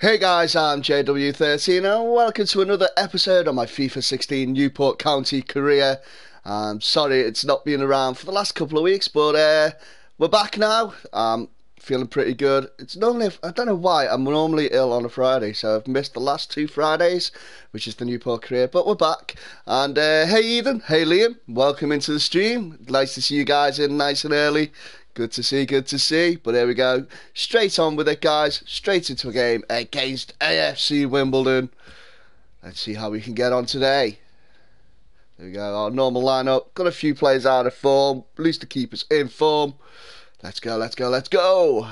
Hey guys, I'm JaiW13 and welcome to another episode of my FIFA 16 Newport County career. I'm sorry it's not been around for the last couple of weeks, but uh, we're back now. I'm feeling pretty good. It's normally, I don't know why, I'm normally ill on a Friday, so I've missed the last two Fridays, which is the Newport career, but we're back. And uh, hey Ethan, hey Liam, welcome into the stream. Nice to see you guys in nice and early. Good to see, good to see. But there we go. Straight on with it, guys. Straight into a game against AFC Wimbledon. Let's see how we can get on today. There we go. Our normal lineup. Got a few players out of form. At least the keeper's in form. Let's go, let's go, let's go.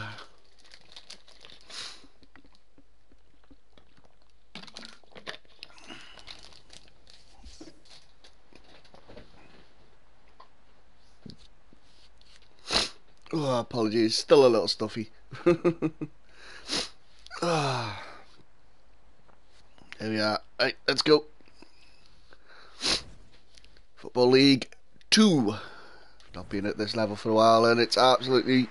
Oh, apologies. Still a little stuffy. ah. There we are. Right, let's go. Football League 2. Not been at this level for a while and it's absolutely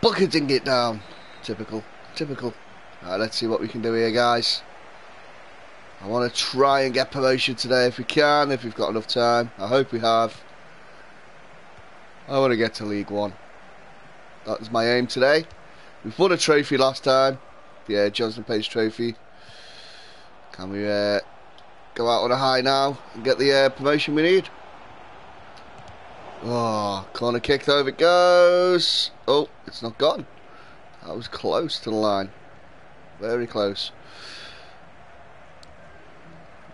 bucketing it down. Typical. Typical. Right, let's see what we can do here, guys. I want to try and get promotion today if we can, if we've got enough time. I hope we have. I want to get to League 1. That is my aim today. We've won a trophy last time. Yeah, Johnstone's Paint Trophy. Can we uh, go out on a high now and get the uh, promotion we need? Oh, corner kick over it goes. Oh, it's not gone. That was close to the line. Very close.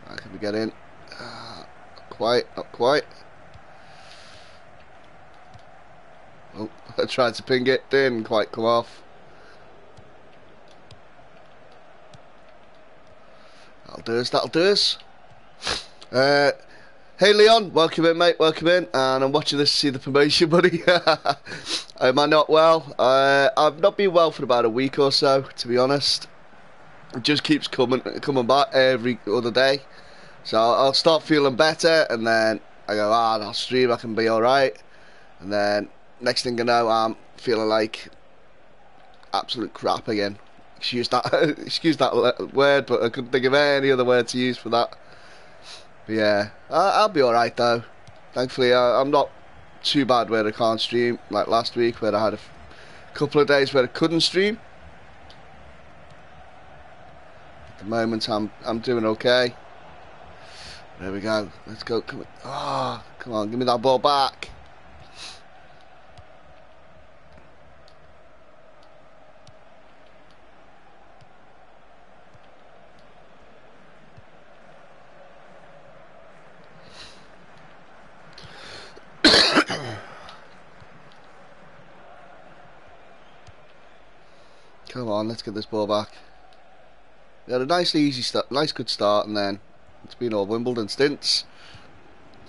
Right, can we get in? Uh, quite, not quite. Oh, I tried to ping it, didn't quite come off. That'll do us, that'll do us. Uh, hey Leon, welcome in mate, welcome in. And I'm watching this to see the promotion buddy. Am I not well? Uh, I've not been well for about a week or so, to be honest. It just keeps coming coming back every other day. So I'll start feeling better and then I go, ah, I'll stream, I can be alright. And then next thing I know, I'm feeling like absolute crap again. Excuse that, excuse that word, but I couldn't think of any other word to use for that. But yeah, I'll be alright though. Thankfully, I'm not too bad where I can't stream, like last week where I had a couple of days where I couldn't stream. At the moment, I'm I'm doing okay. There we go. Let's go. Come on. Oh, come on. Give me that ball back. Come on, let's get this ball back. We had a nice easy start, nice good start, and then it's been all Wimbledon stints.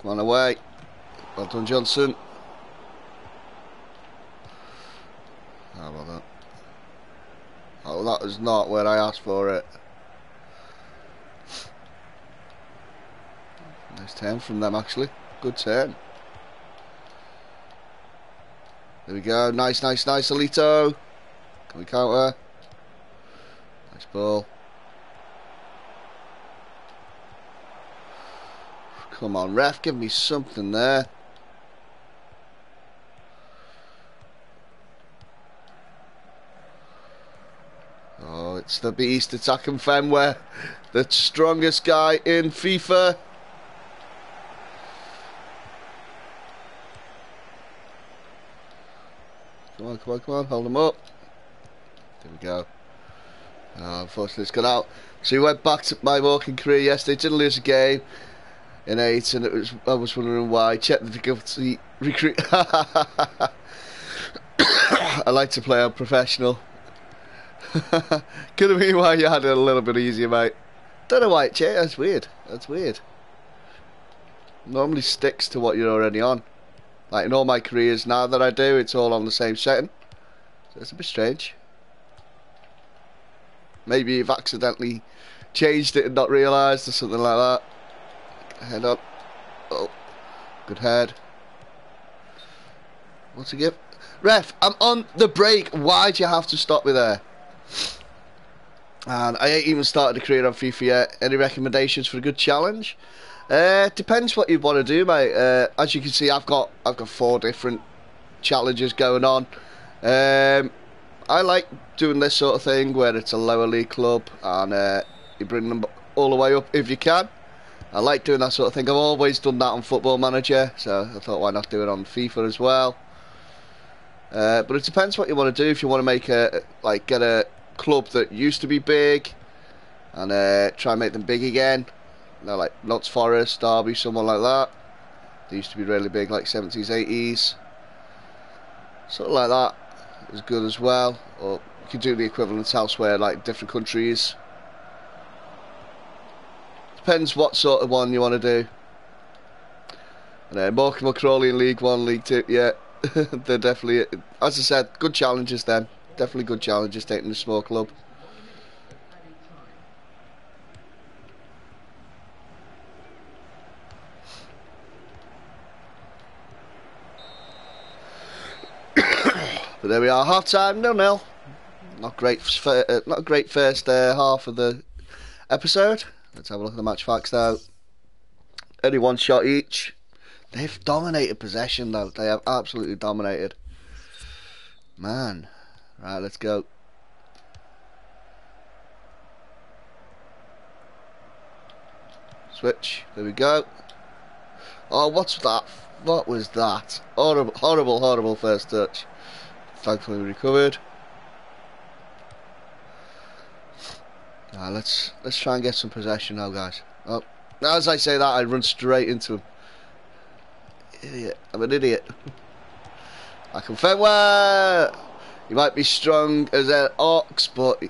Come on away. Well done, Johnson. How about that? Oh, that was not where I asked for it. Nice turn from them, actually. Good turn. There we go. Nice, nice, nice, Alito. Can we counter? Nice ball. Come on, ref, give me something there. Oh, it's the beast Akinfenwa, the strongest guy in FIFA. Come on, come on, hold him up. There we go. Uh, unfortunately, it's gone out. So we went back to my walking career yesterday. Didn't lose a game in eight, and it was I was wondering why. Check the difficulty. Recruit. I like to play on professional. Could have been why you had it a little bit easier, mate. Don't know why it changed. That's weird. That's weird. Normally sticks to what you're already on. Like in all my careers now that I do, it's all on the same setting. It's a bit strange. Maybe you've accidentally changed it and not realised or something like that. Head up. Oh, good head. What's it give? Ref, I'm on the break. Why do you have to stop me there? And I ain't even started a career on FIFA yet. Any recommendations for a good challenge? Uh, depends what you want to do, mate. Uh, as you can see, I've got I've got four different challenges going on. Um, I like doing this sort of thing where it's a lower league club and uh, you bring them all the way up if you can. I like doing that sort of thing. I've always done that on Football Manager, so I thought why not do it on FIFA as well. Uh, but it depends what you want to do. If you want to make a like get a club that used to be big and uh, try and make them big again, you know, like Notts Forest, Derby, someone like that. They used to be really big, like 70s, 80s, something like that is good as well. Or you can do the equivalent elsewhere, like different countries. Depends what sort of one you want to do. And uh, Morecambe Crawley in League One, League Two, yeah, they're definitely, as I said, good challenges. Then definitely good challenges taking a small club. But there we are, half time, nil nil. Not great, uh, not a great first uh, half of the episode. Let's have a look at the match facts now. Only one shot each. They've dominated possession though. They have absolutely dominated. Man. Right, let's go. Switch. There we go. Oh, what's that? What was that? Horrible, horrible, horrible first touch. Thankfully recovered. Now let's let's try and get some possession now, guys. Oh, now as I say that, I run straight into him. Idiot! I'm an idiot. Akinfenwa. He might be strong as an ox, but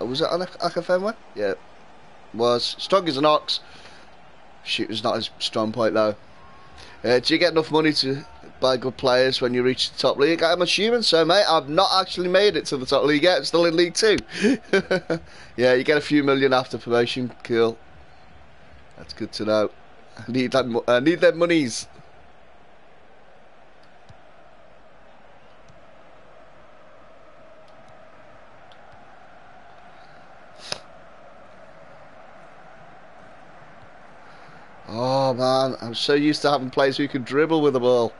oh, was it an Akinfenwa? Yeah, was strong as an ox. Shoot, Shooting's not his strong point though. Uh, do you get enough money to buy good players when you reach the top league? I'm assuming so, mate. I've not actually made it to the top league yet. I'm still in League Two. yeah, you get a few million after promotion. Cool. That's good to know. I need that. I uh, need them monies. Oh man, I'm so used to having players who can dribble with the ball.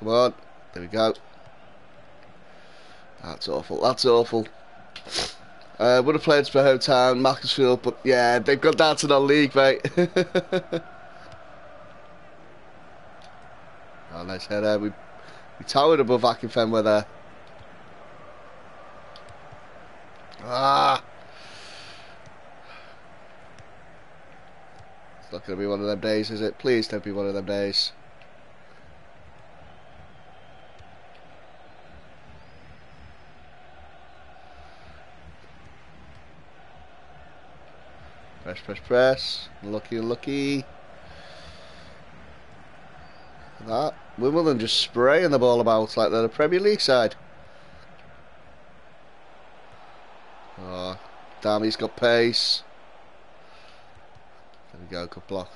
Come on. There we go. That's awful. That's awful. Uh, would have played for hometown, Macclesfield, but yeah, they've got down to the league, mate. oh, nice header. We, we towered above Akinfenwa there. Ah! It's not going to be one of them days, is it? Please don't be one of them days. Press, press, press. Lucky, lucky. That. Wimbledon just spraying the ball about like they're the Premier League side. Oh, damn, he's got pace. There we go, good block.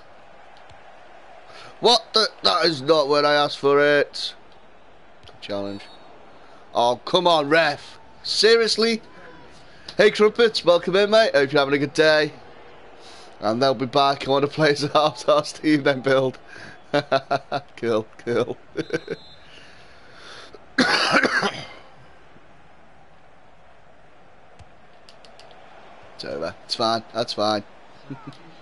What the? That is not when I asked for it. Challenge. Oh, come on, ref. Seriously? Hey, Crumpets, welcome in, mate. Hope you're having a good day. And they'll be back. I want to play as a half-star team then build. cool, cool. It's over. It's fine. That's fine.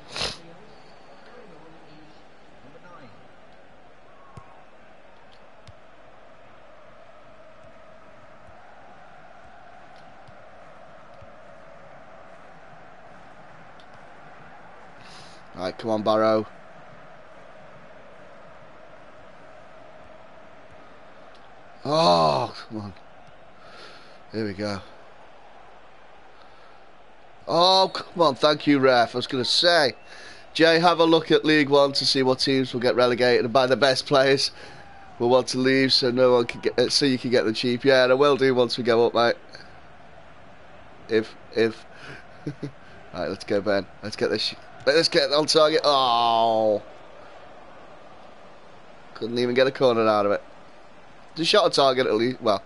Right, come on, Barrow. Oh, come on. Here we go. Oh, come on. Thank you, ref. I was going to say. Jay, have a look at League One to see what teams will get relegated and buy the best players will want to leave so no one can get uh, so you can get them cheap. Yeah, and I will do once we go up, mate. If if Right, let's go Ben. Let's get this let's get on target. Oh Couldn't even get a corner out of it. The shot on target at least. Well,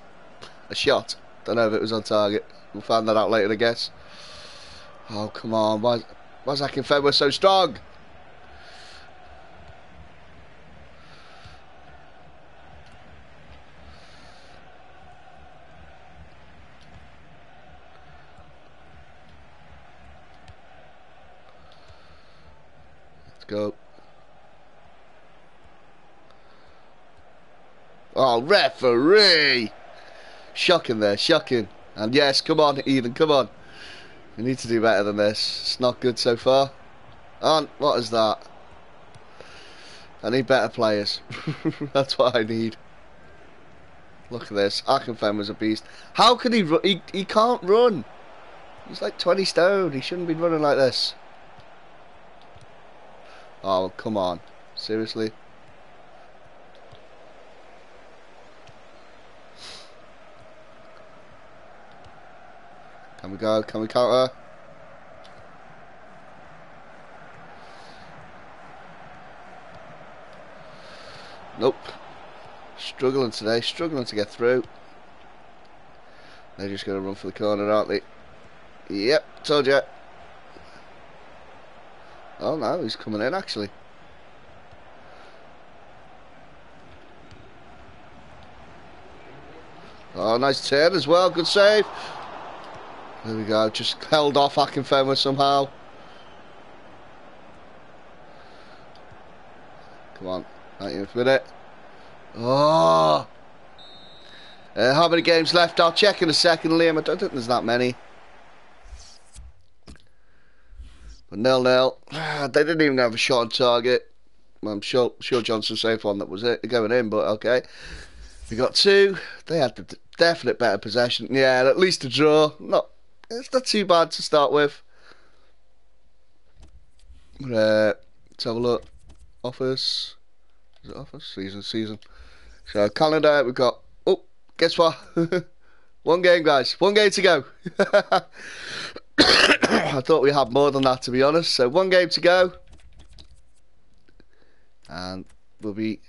a shot. Don't know if it was on target. We'll find that out later, I guess. Oh, come on. Why, why's Akinfenwa so strong? Go. Oh, referee! Shocking there, shocking. And yes, come on, Ethan, come on. We need to do better than this. It's not good so far. And what is that? I need better players. That's what I need. Look at this. Akinfenwa's a beast. How can he run? He, he can't run. He's like 20 stone. He shouldn't be running like this. Oh, come on. Seriously? Can we go? Can we counter? Nope. Struggling today, struggling to get through. They're just going to run for the corner, aren't they? Yep, told you. Oh no, he's coming in actually. Oh, nice turn as well, good save. There we go, just held off Akinfenwa somehow. Come on, 19th minute. Oh! Uh, how many games left? I'll check in a second, Liam. I don't think there's that many. But nil nil. They didn't even have a shot on target. I'm sure sure Johnson saved one that was it going in, but okay. We got two. They had the definite better possession. Yeah, at least a draw. Not it's not too bad to start with. Uh, let's have a look. Office. Is it office? Season, season. So, calendar, we've got. Oh, guess what? One game, guys. One game to go. I thought we had more than that, to be honest. So, one game to go. And we'll be.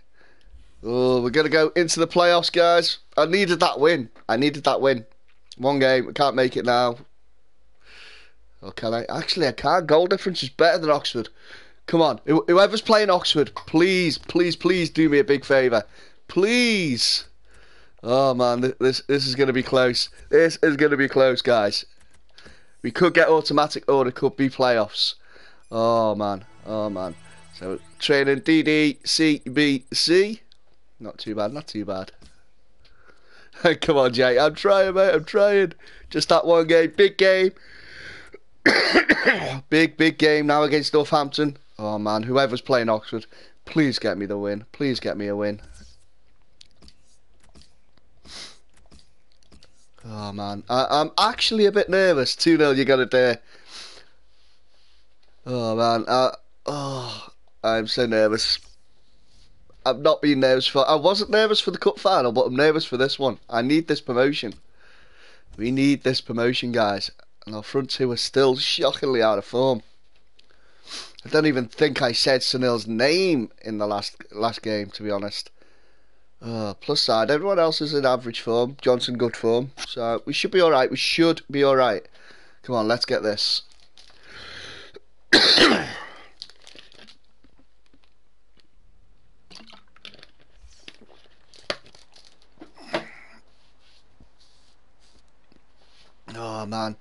Oh, we're going to go into the playoffs, guys. I needed that win. I needed that win. One game. We can't make it now. Or can I? Actually, I can't. Goal difference is better than Oxford. Come on. Whoever's playing Oxford, please, please, please do me a big favour. Please. Oh, man. This, this is going to be close. This is going to be close, guys. We could get automatic or it could be playoffs. Oh, man. Oh, man. So, training DDCBC. Not too bad, not too bad. Come on, Jay. I'm trying, mate. I'm trying. Just that one game. Big game. big, big game now against Northampton. Oh, man. Whoever's playing Oxford, please get me the win. Please get me a win. Oh, man. I, am actually a bit nervous. 2 0, you got it there. Oh, man. Uh, oh, I'm so nervous. I've not been nervous for. I wasn't nervous for the cup final, but I'm nervous for this one. I need this promotion. We need this promotion, guys. And our front two are still shockingly out of form. I don't even think I said Sunil's name in the last last game, to be honest. Uh, plus side, everyone else is in average form. Johnson good form, so we should be all right. We should be all right. Come on, let's get this. Oh man,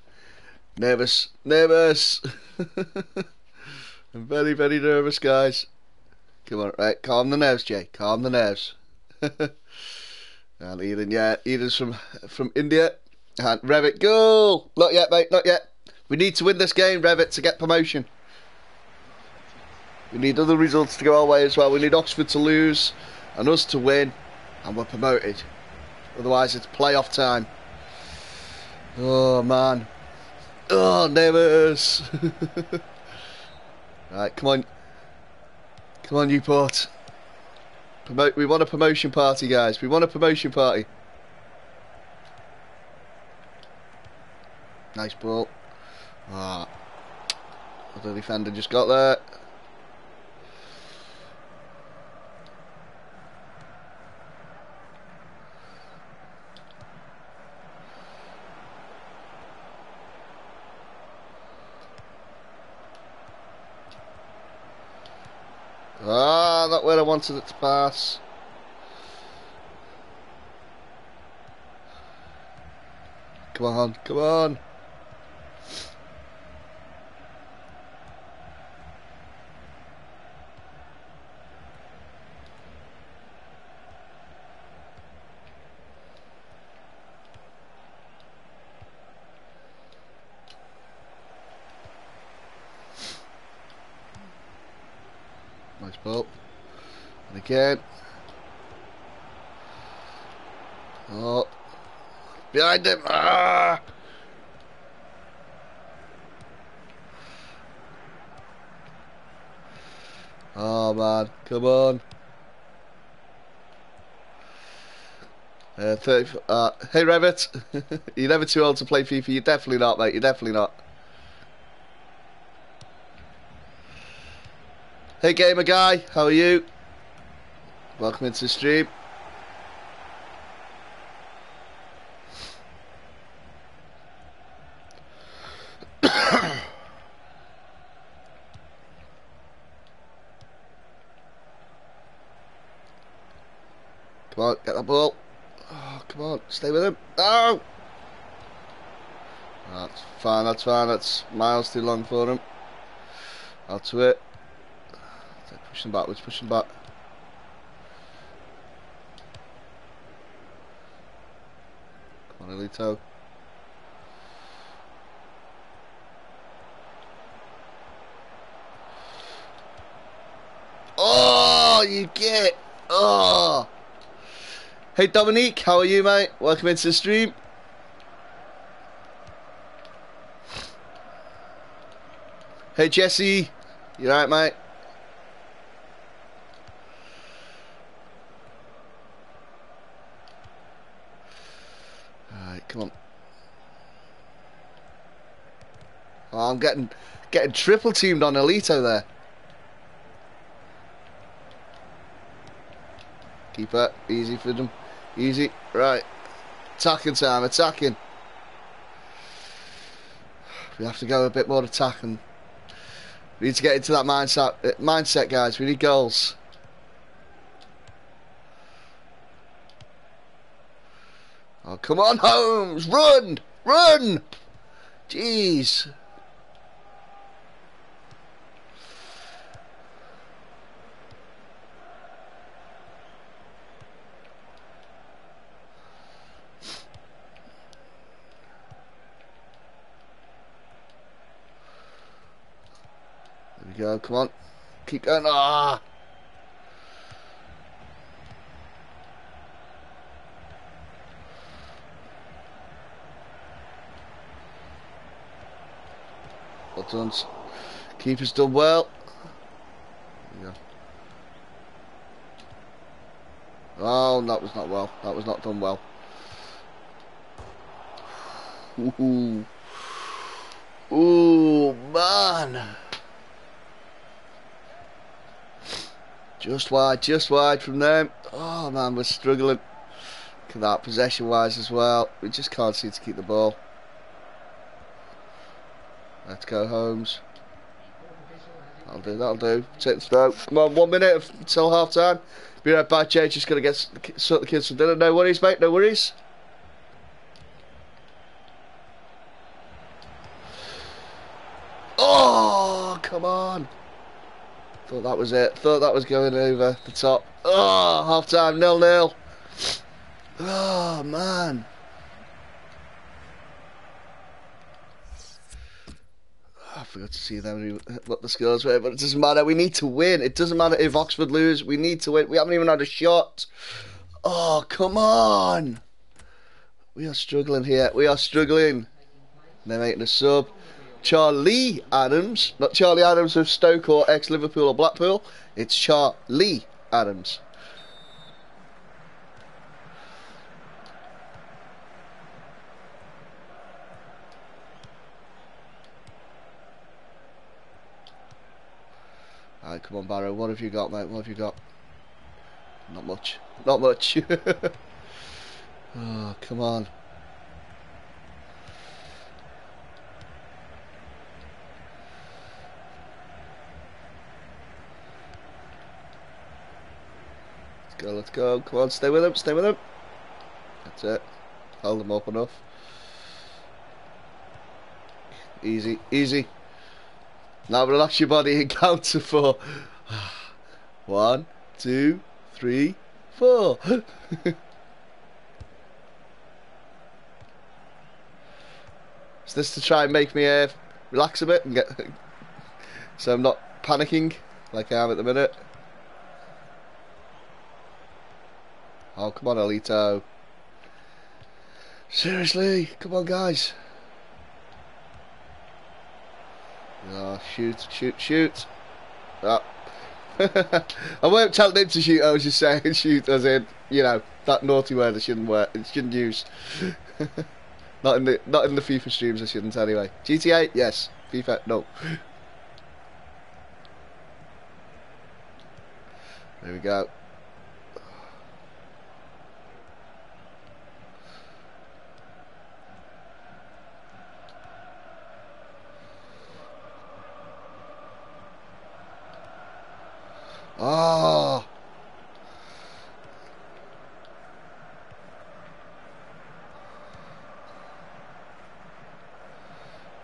nervous, nervous. I'm very, very nervous, guys. Come on, right, calm the nerves, Jay. Calm the nerves. and Eden, yeah, Eden's from from India. And Revit, goal! Not yet, mate, not yet. We need to win this game, Revit, to get promotion. We need other results to go our way as well. We need Oxford to lose and us to win, and we're promoted. Otherwise, it's playoff time. Oh man. Oh, nervous. right, come on. Come on, Newport. Promote. We want a promotion party, guys. We want a promotion party. Nice ball. Ah. Oh. The defender just got there. Ah, not where I wanted it to pass. Come on, come on. Nice ball. And again. Oh. Behind him. Ah! Oh man, come on. Uh, 30, uh, hey Revit, you're never too old to play FIFA. You're definitely not, mate. You're definitely not. Hey gamer guy, how are you? Welcome into the stream. come on, get that ball. Oh, come on, stay with him. Oh! That's fine, that's fine. That's miles too long for him. Out to it. Pushing backwards, pushing back. Oh, you get. Oh. Hey, Dominique, how are you, mate? Welcome into the stream. Hey, Jesse. You alright, mate? Alright, come on. I'm getting getting triple teamed on Alito there. Keep Keeper, easy for them. Easy. Right. Attacking time, attacking. We have to go a bit more attacking. We need to get into that mindset, mindset, guys. We need goals. Oh, come on, Holmes! Run! Run! Jeez. Come on. Keep going. Ah! Well done. Keeper's done well. Yeah. Oh, that was not well. That was not done well. Ooh. Ooh, man. Just wide, just wide from them. Oh, man, we're struggling. Look at that, possession-wise as well. We just can't seem to keep the ball. Let's go, Holmes. That'll do, that'll do. Take the throw. Come on, one minute until half time. Be right back, Jay. Just going to get sort the kids for dinner. No worries, mate, no worries. Oh, come on. Thought that was it. Thought that was going over the top. Oh, half time, nil nil. Oh, man. Ah, I forgot to see them what the scores were, but it doesn't matter. We need to win. It doesn't matter if Oxford lose. We need to win. We haven't even had a shot. Oh, come on. We are struggling here. We are struggling. They're making a sub. Charlie Adams, not Charlie Adams of Stoke or ex Liverpool or Blackpool. It's Charlie Adams. Come on, Barrow. What have you got, mate? What have you got? Not much. Not much. oh, come on. Go, let's go. Come on, stay with him, stay with him. That's it. Hold him up enough. Easy, easy. Now relax your body and count to four. One, two, three, four. Is this to try and make me uh, relax a bit and get so I'm not panicking like I am at the minute? Oh, come on, Alito. Seriously, come on, guys. Oh, shoot, shoot, shoot. Oh. I won't telling him to shoot, I was just saying shoot as in, you know, that naughty word I shouldn't wear, I shouldn't use. not in the not in the FIFA streams I shouldn't anyway. GTA, yes. FIFA, no. There we go. Oh.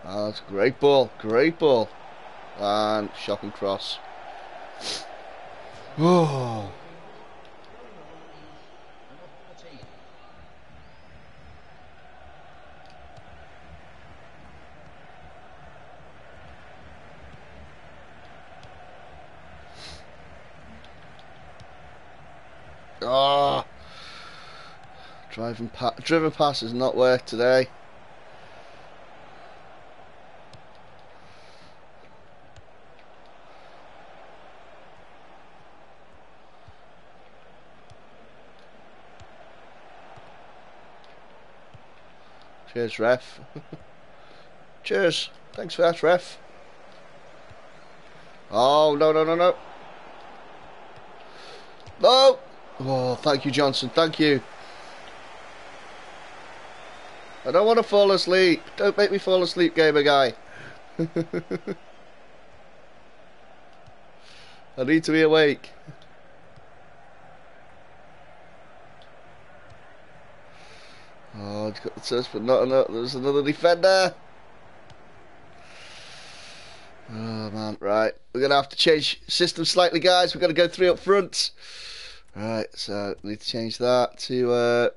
Oh, that's great ball, great ball. And shocking cross. Oh. Ah, driving pa driven pass has not worked today. Cheers, ref. Cheers. Thanks for that, ref. Oh, no, no, no, no. No! Oh, thank you, Johnson. Thank you. I don't want to fall asleep. Don't make me fall asleep, gamer guy. I need to be awake. Oh, it's got the touch, but not enough. There's another defender. Oh, man. Right. We're going to have to change system slightly, guys. We're going to go three up front. Right, so need to change that to uh,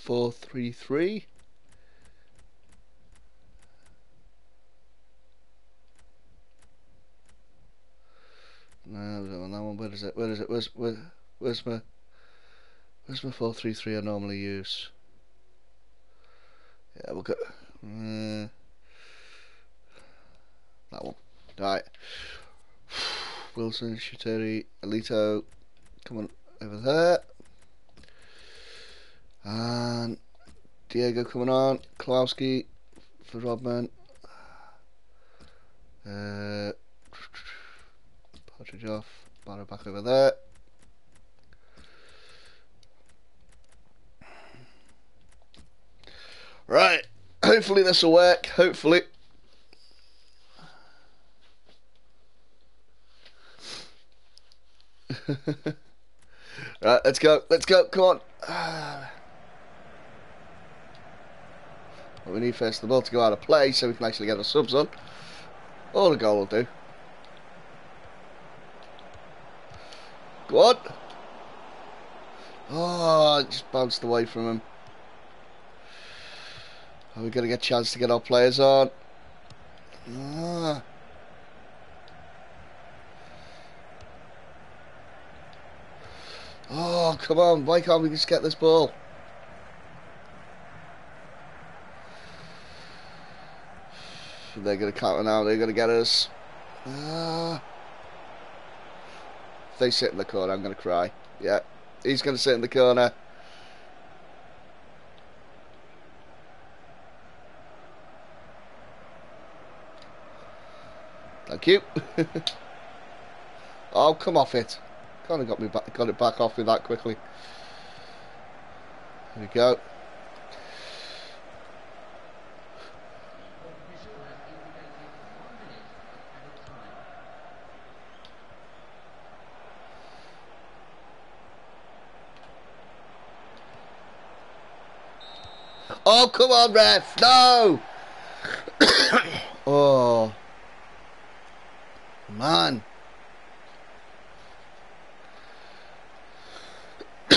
433. No, don't want that one. Where is it? Where is it? Where's where, where's my where's my 433 I normally use? Yeah, we'll go. Uh, that one. Right. Wilson, Shuteri, Alito, come on over there. And Diego coming on. Klawski for Rodman. Uh, Partridge off. Barrow back over there. Right. Hopefully this will work. Hopefully. right, let's go. Let's go. Come on. Well, we need first the ball to go out of play so we can actually get our subs on. All a goal will do. Go on. Oh, it just bounced away from him. Are we going to get a chance to get our players on? Ah. Oh, come on. Why can't we just get this ball? They're going to counter now. They're going to get us. Ah. If they sit in the corner, I'm going to cry. Yeah. He's going to sit in the corner. Thank you. oh, come off it. Kind of got me back, got it back off me that quickly. There we go. Oh, come on, ref. No. oh. Man.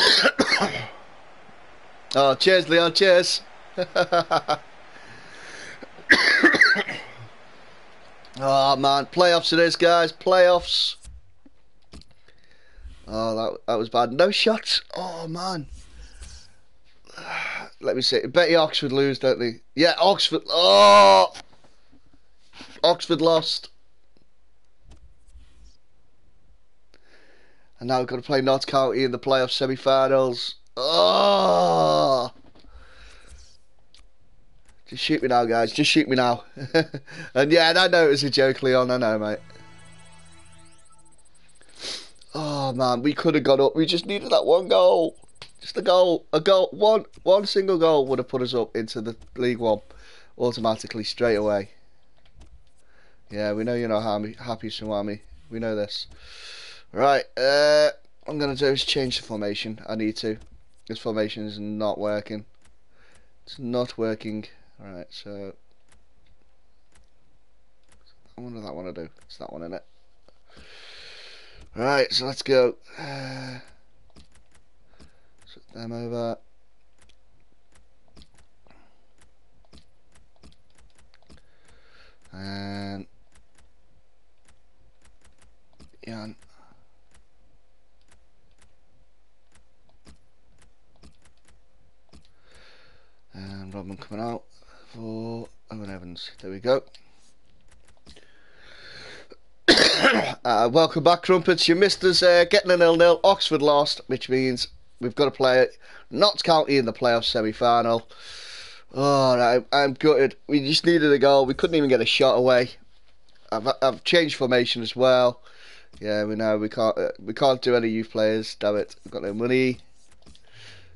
oh, cheers, Leon. Cheers. oh, man. Playoffs it is, guys. Playoffs. Oh, that, that was bad. No shots. Oh, man. Let me see. Bet you Oxford lose, don't they? Yeah, Oxford. Oh! Oxford lost. And now we've got to play Notts County in the playoff semi-finals. Oh! Just shoot me now, guys. Just shoot me now. and yeah, I know it was a joke, Leon. I know, mate. Oh man, we could have got up. We just needed that one goal. Just a goal, a goal, one one single goal would have put us up into the League One automatically straight away. Yeah, we know you're not happy, happy Swami. We know this. Right, uh, I'm gonna do is change the formation. I need to. This formation is not working. It's not working. Alright, so I wonder that one to do. It's that one in it. Right, so let's go. Uh, them over. And yeah. And Rodman coming out for Owen Evans. There we go. uh, welcome back, Crumpets. You missed us uh, getting a nil-nil. Oxford lost, which means we've got to play Notts County in the playoff semi-final. Oh, I, am gutted. We just needed a goal. We couldn't even get a shot away. I've, I've changed formation as well. Yeah, we know we can't uh, we can't do any youth players. Damn it, we've got no money.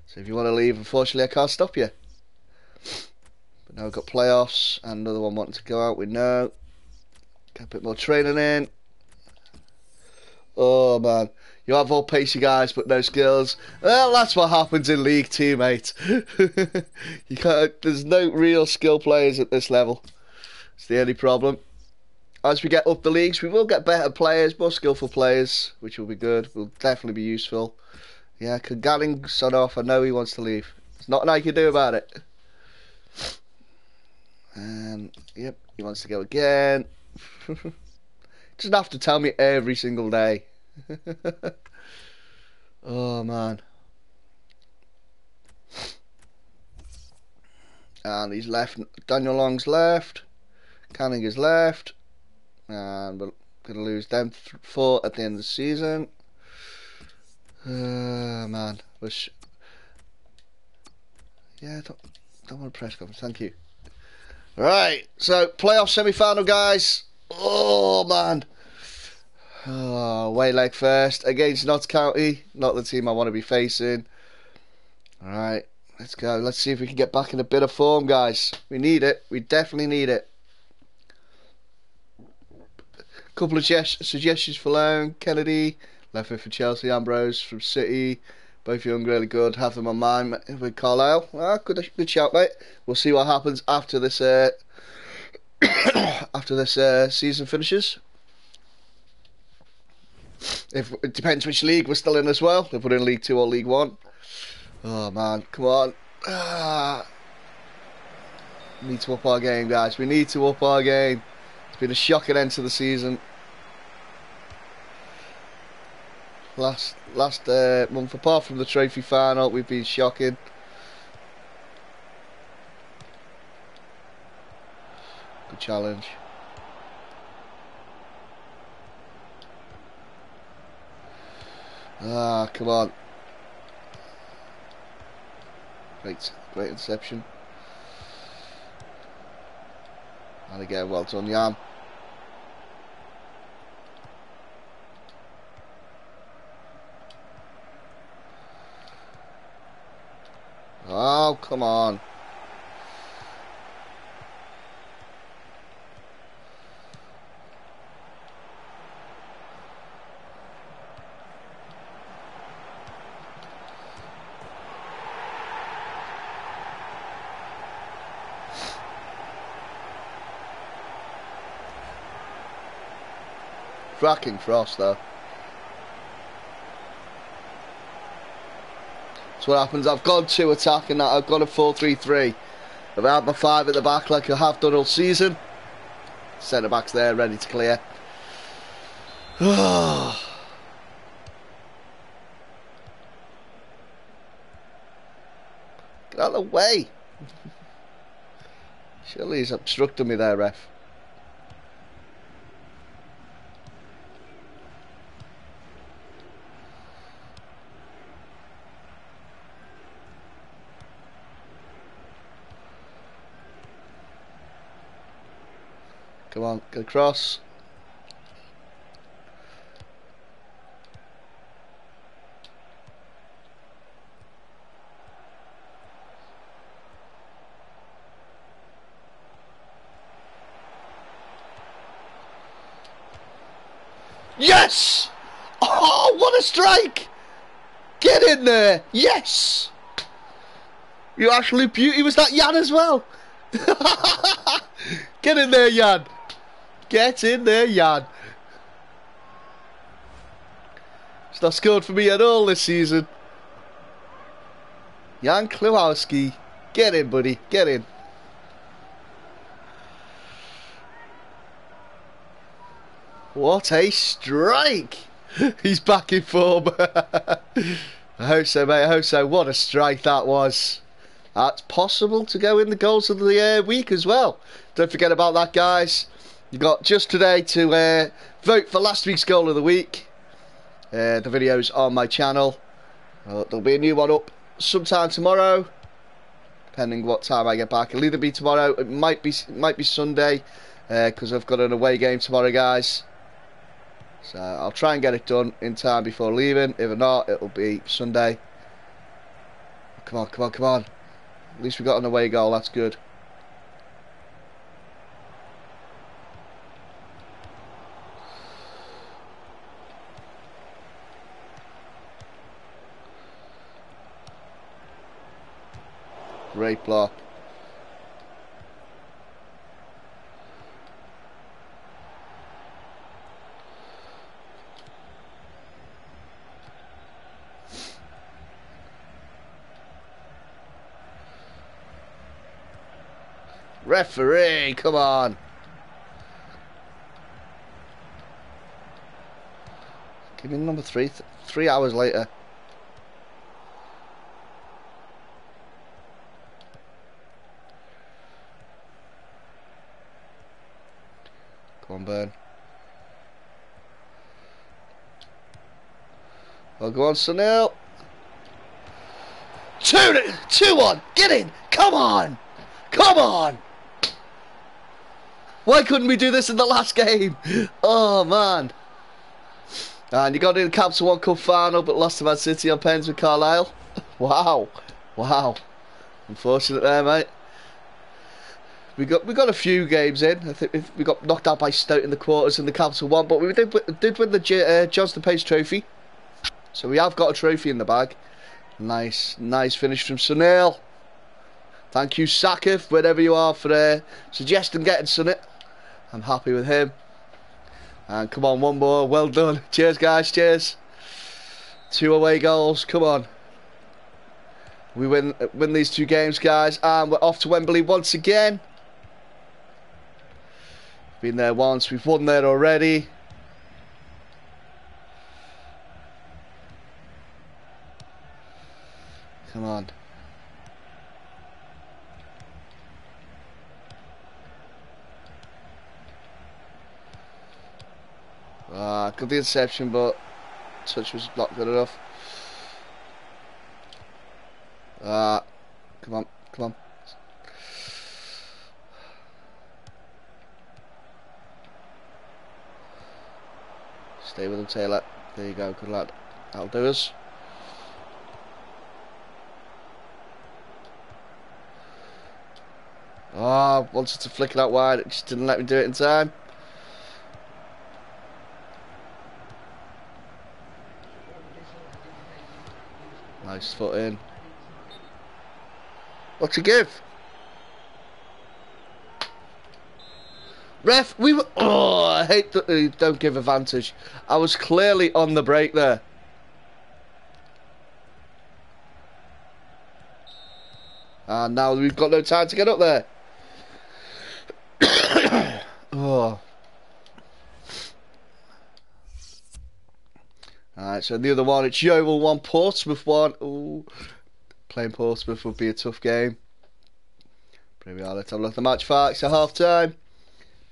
So if you want to leave, unfortunately, I can't stop you. But now we've got playoffs and another one wanting to go out. We know. Get a bit more training in. Oh man, you have all pacey guys but no skills. Well, that's what happens in League Two, mate. you can't. There's no real skill players at this level. It's the only problem. As we get up the leagues, we will get better players, more skillful players, which will be good. Will definitely be useful. Yeah, Gunning son off. I know he wants to leave. There's nothing I can do about it. And yep, he wants to go again. Doesn't have to tell me every single day. oh man. And he's left. Daniel Long's left. Canning is left. And we're going to lose them four at the end of the season. Uh, man. Wish. Yeah, don't, don't want a press conference. Thank you. Right. So, playoff semi final, guys. Oh, man. Oh, Wayleg first against Notts County. Not the team I want to be facing. Alright, let's go. Let's see if we can get back in a bit of form, guys. We need it. We definitely need it. Couple of suggestions for loan. Kennedy, left foot for Chelsea. Ambrose from City. Both young, really good. Have them on mind with Carlisle. Ah, good, good shout, mate. We'll see what happens after this. Uh, after this uh, season finishes. If it depends which league we're still in as well. If we're in League Two or League One. Oh man, come on. Ah. Need to up our game, guys. We need to up our game. It's been a shocking end to the season. Last last uh, month, apart from the trophy final, we've been shocking. Good challenge. Ah, come on. Great, great inception. And again, well done, Jan. Oh, come on. Cracking cross though. That's what happens. I've gone two attacking that. I've gone a 4-3-3. I've had my five at the back like I have done all season. Centre backs there, ready to clear. Get out of the way. Surely he's obstructing me there, ref. Get across. Yes! Oh, what a strike! Get in there! Yes! You absolute beauty. Was that Jan as well? Get in there, Jan. Get in there, Jan. It's not scored for me at all this season. Jan Klukowski. Get in, buddy. Get in. What a strike! He's back in form. I hope so, mate. I hope so. What a strike that was. That's possible to go in the goals of the uh, week as well. Don't forget about that, guys. You got just today to uh, vote for last week's goal of the week. Uh, the video's on my channel. Uh, there'll be a new one up sometime tomorrow, depending what time I get back. It'll either be tomorrow, it might be might be Sunday, because uh, I've got an away game tomorrow, guys. So I'll try and get it done in time before leaving. If not, it'll be Sunday. Come on, come on, come on. At least we got an away goal, that's good. Great block. Referee, come on. Give me number three. Th three hours later. Come on, Byrne. Well, go on, Sunil. Two, two on. Get in. Come on. Come on. Why couldn't we do this in the last game? Oh, man. And you got in the Capital One Cup final, but lost to Man City on pens with Carlisle. wow. Wow. Unfortunate there, mate. We got we got a few games in. I think we got knocked out by Stoke in the quarters in the Capital One, but we did did win the uh, Johnstone's Paint Trophy. So we have got a trophy in the bag. Nice, nice finish from Sunil. Thank you, Saka, wherever you are, for uh, suggesting getting Sunil. I'm happy with him. And come on, one more. Well done. Cheers, guys. Cheers. Two away goals. Come on. We win win these two games, guys. And we're off to Wembley once again. Been there once. We've won there already. Come on. Uh, got the interception, but touch was not good enough. Uh, come on, come on. Stay with him, Taylor. There you go, good lad. That'll do us. Oh, wanted to flick it out wide, it just didn't let me do it in time. Nice foot in. What to give? Ref, we were. Oh, I hate that they don't give advantage. I was clearly on the break there. And now we've got no time to get up there. oh. Alright, so the other one, it's Yeovil 1, Portsmouth 1. Ooh. Playing Portsmouth would be a tough game. But here we are, let's have a look at the match facts at half time.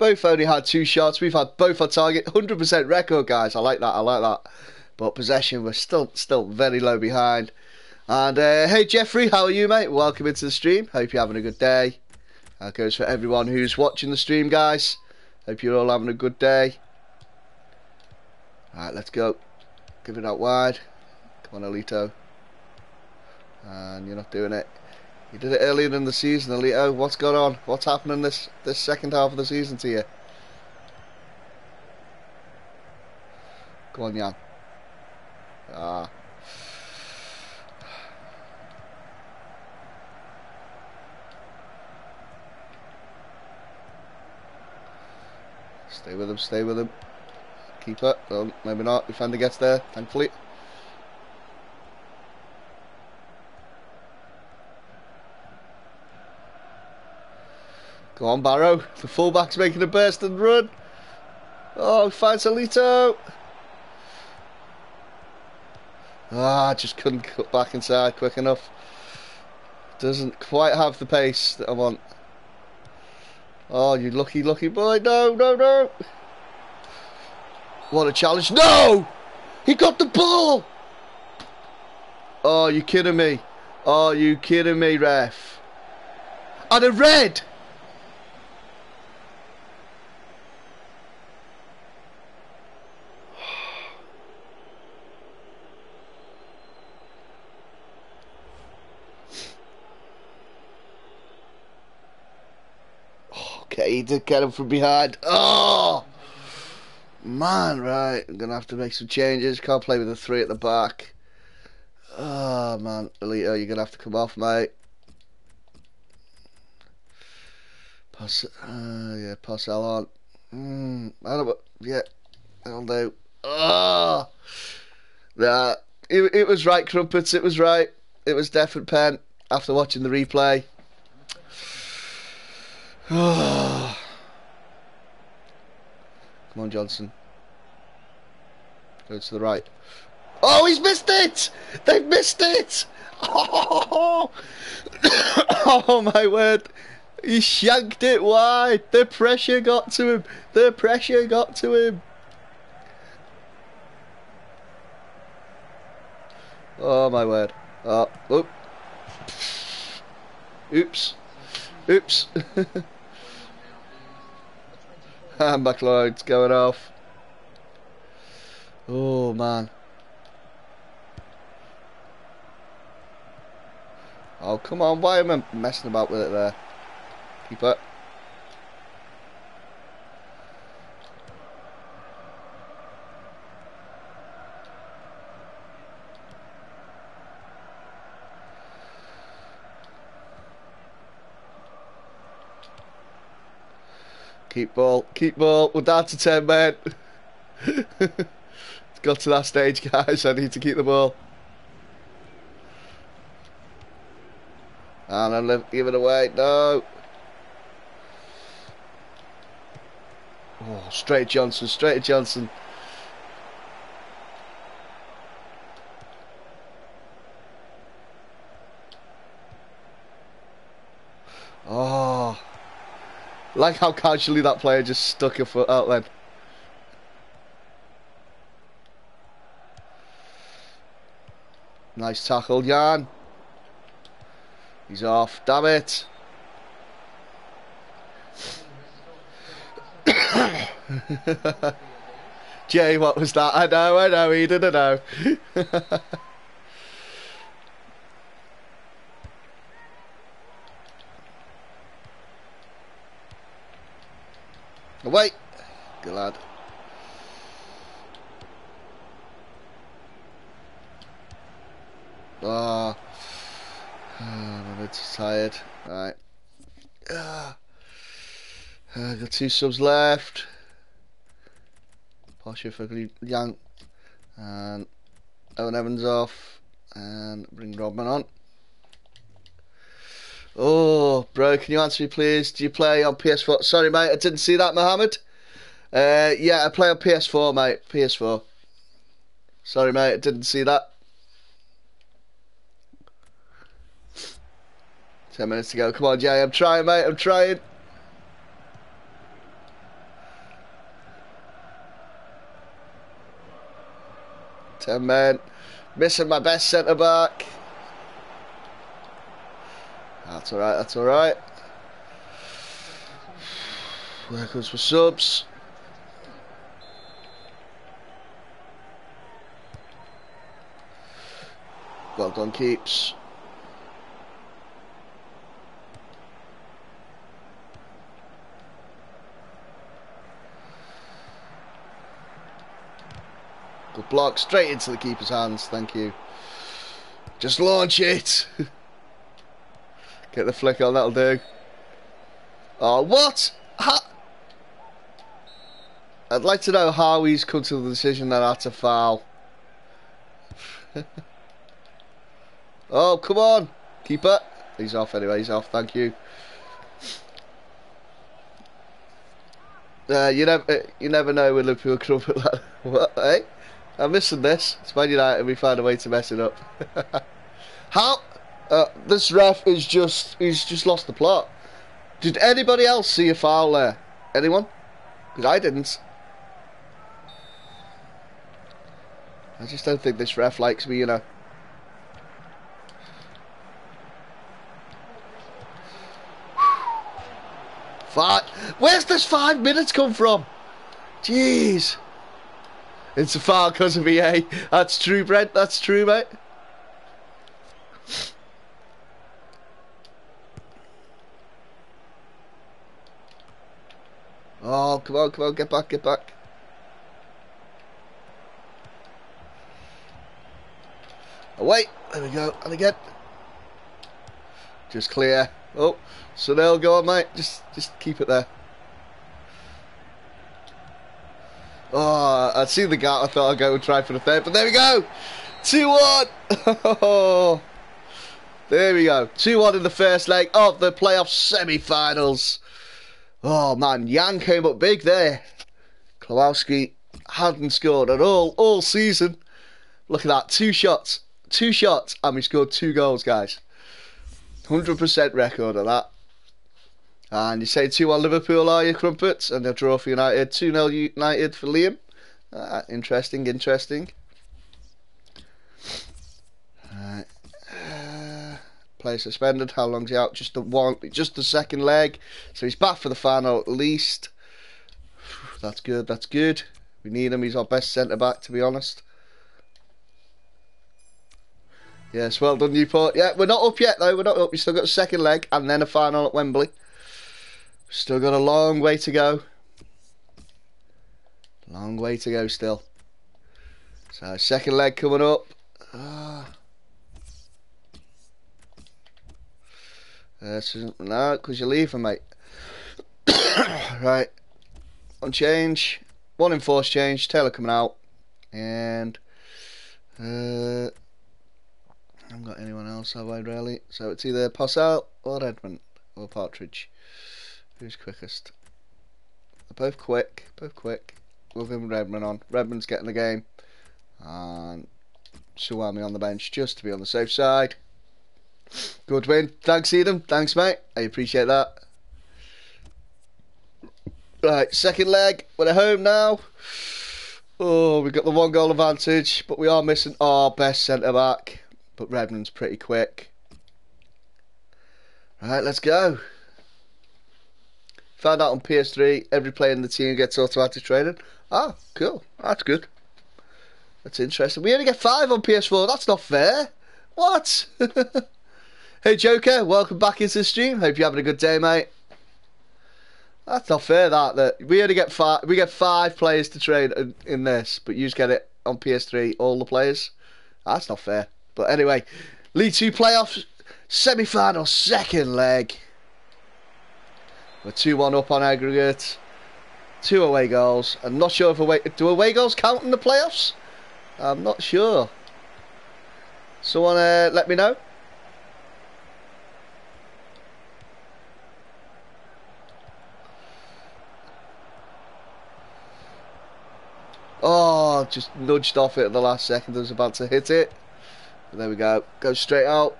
Both only had two shots. We've had both on target. 100% record, guys. I like that. I like that. But possession, we're still still very low behind. And uh, hey, Jeffrey, how are you, mate? Welcome into the stream. Hope you're having a good day. That goes for everyone who's watching the stream, guys. Hope you're all having a good day. Alright, let's go. Give it out wide. Come on, Elito. And you're not doing it. You did it earlier in the season, Elito. What's going on? What's happening this this second half of the season to you? Go on, Jan. Ah. Stay with him, stay with him. Keep. Well, maybe not. Defender gets there, thankfully. Go on, Barrow. The fullback's making a burst and run. Oh, finds Elito. Ah, just couldn't cut back inside quick enough. Doesn't quite have the pace that I want. Oh, you lucky, lucky boy. No, no, no. What a challenge. No! He got the ball! Oh, you kidding me? Oh, you kidding me, ref? And a red! Okay, he did get him from behind. Oh! Man, right. I'm going to have to make some changes. Can't play with the three at the back. Oh, man. Elito, you're going to have to come off, mate. Pass, uh, yeah, pass on. Mm, I don't, know. yeah, I'll do. Oh! Nah, it, it was right, Crumpets. It was right. It was definite pen after watching the replay. Come on, Johnson. Go to the right. Oh, he's missed it! They've missed it! Oh, oh my word. He shanked it wide. The pressure got to him. The pressure got to him. Oh my word. Oh, oh. Oops. Oops. and backline's going off. Oh man. Oh come on, why am I messing about with it there? Keep it. Keep ball, keep ball. We're down to 10 men. it's got to that stage, guys. I need to keep the ball. And I'm give it away. No. Oh, straight Johnson, straight Johnson. Oh. Like how casually that player just stuck a foot out then. Nice tackle, Jan. He's off. Damn it. Jay, what was that? I know, I know, he didn't know. Away. Good lad. Ah. Oh, I'm a bit tired. Right. Ah. Uh, got two subs left. Posher for Young and Owen Evans off and bring Rodman on. Oh, bro, can you answer me, please? Do you play on PS4? Sorry, mate, I didn't see that, Mohammed. Uh, yeah, I play on PS4, mate. PS4. Sorry, mate, I didn't see that. Ten minutes to go. Come on, Jay. I'm trying, mate. I'm trying. Ten men. Missing my best centre back. That's alright, that's alright. Where goes for subs? Well done, keeps. Good block, straight into the keeper's hands, thank you. Just launch it! Get the flick on, that'll do. Oh, what? How? I'd like to know how he's come to the decision that that's a foul. oh, come on. Keeper. He's off anyway, he's off, thank you. Uh, you never, you never know when Liverpool come up like what, eh? I'm missing this. It's Man United. We find a way to mess it up. How? Uh, this ref is just he's just lost the plot. Did anybody else see a foul there? Anyone? Because I didn't. I just don't think this ref likes me, you know. Five. Where's this five minutes come from? Jeez. It's a foul because of EA. That's true, Brent. That's true, mate. Oh, come on, come on, get back, get back. Away, there we go, and again. Just clear. Oh, so they'll go on, mate. Just, just keep it there. Oh, I'd the gap. I thought I'd go and try for the third, but there we go. 2 1. Oh, there we go. 2 1 in the first leg of the playoff semi finals. Oh, man. Jan came up big there. Klukowski hadn't scored at all all season. Look at that. Two shots. Two shots, and we scored two goals, guys. 100% record of that. And you say 2 1 Liverpool, are you, Crumpets? And they'll draw for United. 2 0 United for Liam. Uh, interesting, interesting. Uh, player suspended. How long's he out? Just the one, just the second leg. So he's back for the final at least. That's good. That's good. We need him. He's our best centre back, to be honest. Yes, well done, Newport. Yeah, we're not up yet though. We're not up. We still got a second leg and then a final at Wembley. Still got a long way to go. Long way to go still. So second leg coming up. Ah. Uh, no, because you're leaving, mate. right. On change. One enforced change. Taylor coming out. And... Uh, I haven't got anyone else, have I, really? So it's either Posselt or Edmund or Partridge. Who's quickest? They're both quick, both quick. With him Redmond on. Redmond's getting the game. And Suwami on the bench just to be on the safe side. Good win. Thanks, Eden. Thanks, mate. I appreciate that. Right, second leg. We're at home now. Oh, we've got the one goal advantage, but we are missing our best centre back. But Redmond's pretty quick. Right, let's go. Found out on PS3, every player in the team gets automatic training. Ah, cool. That's good. That's interesting. We only get five on PS4. That's not fair. What? hey, Joker. Welcome back into the stream. Hope you're having a good day, mate. That's not fair. That that we only get five. We get five players to train in, in this, but you just get it on PS3. All the players. That's not fair. But anyway, League Two playoffs semi-final second leg. We're 2-1 up on aggregate. Two away goals. I'm not sure if away do away goals count in the playoffs. I'm not sure. Someone uh, let me know. Oh, just nudged off it at the last second. I was about to hit it. But there we go. Go straight out.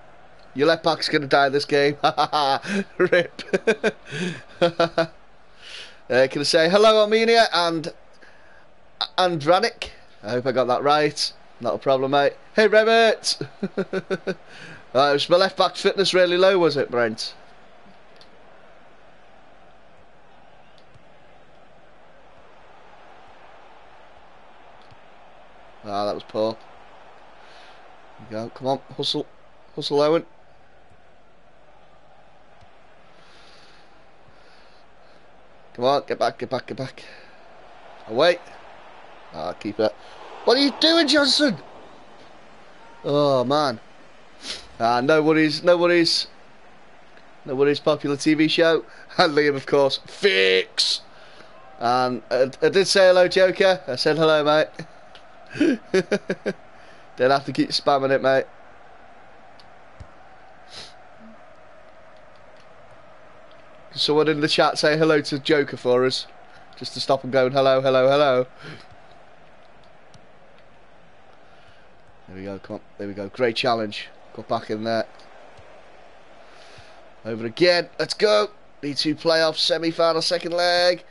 Your left back's going to die this game. Rip. uh, can I say hello, Armenia and Andranik? I hope I got that right. Not a problem, mate. Hey, Rabbit! uh, was my left back fitness really low, was it, Brent? Ah, that was poor. Go. Come on, hustle. Hustle, Owen. Come on, get back, get back, get back. Away. Ah, keep it. What are you doing, Johnson? Oh, man. Ah, no worries, no worries. No worries, popular TV show. And Liam, of course. Fix! And I, I did say hello, Joker. I said hello, mate. Don't have to keep spamming it, mate. Someone in the chat say hello to Joker for us. Just to stop him going hello, hello, hello. There we go, come on. There we go. Great challenge. Got back in there. Over again. Let's go. Need two playoffs, semi-final, second leg.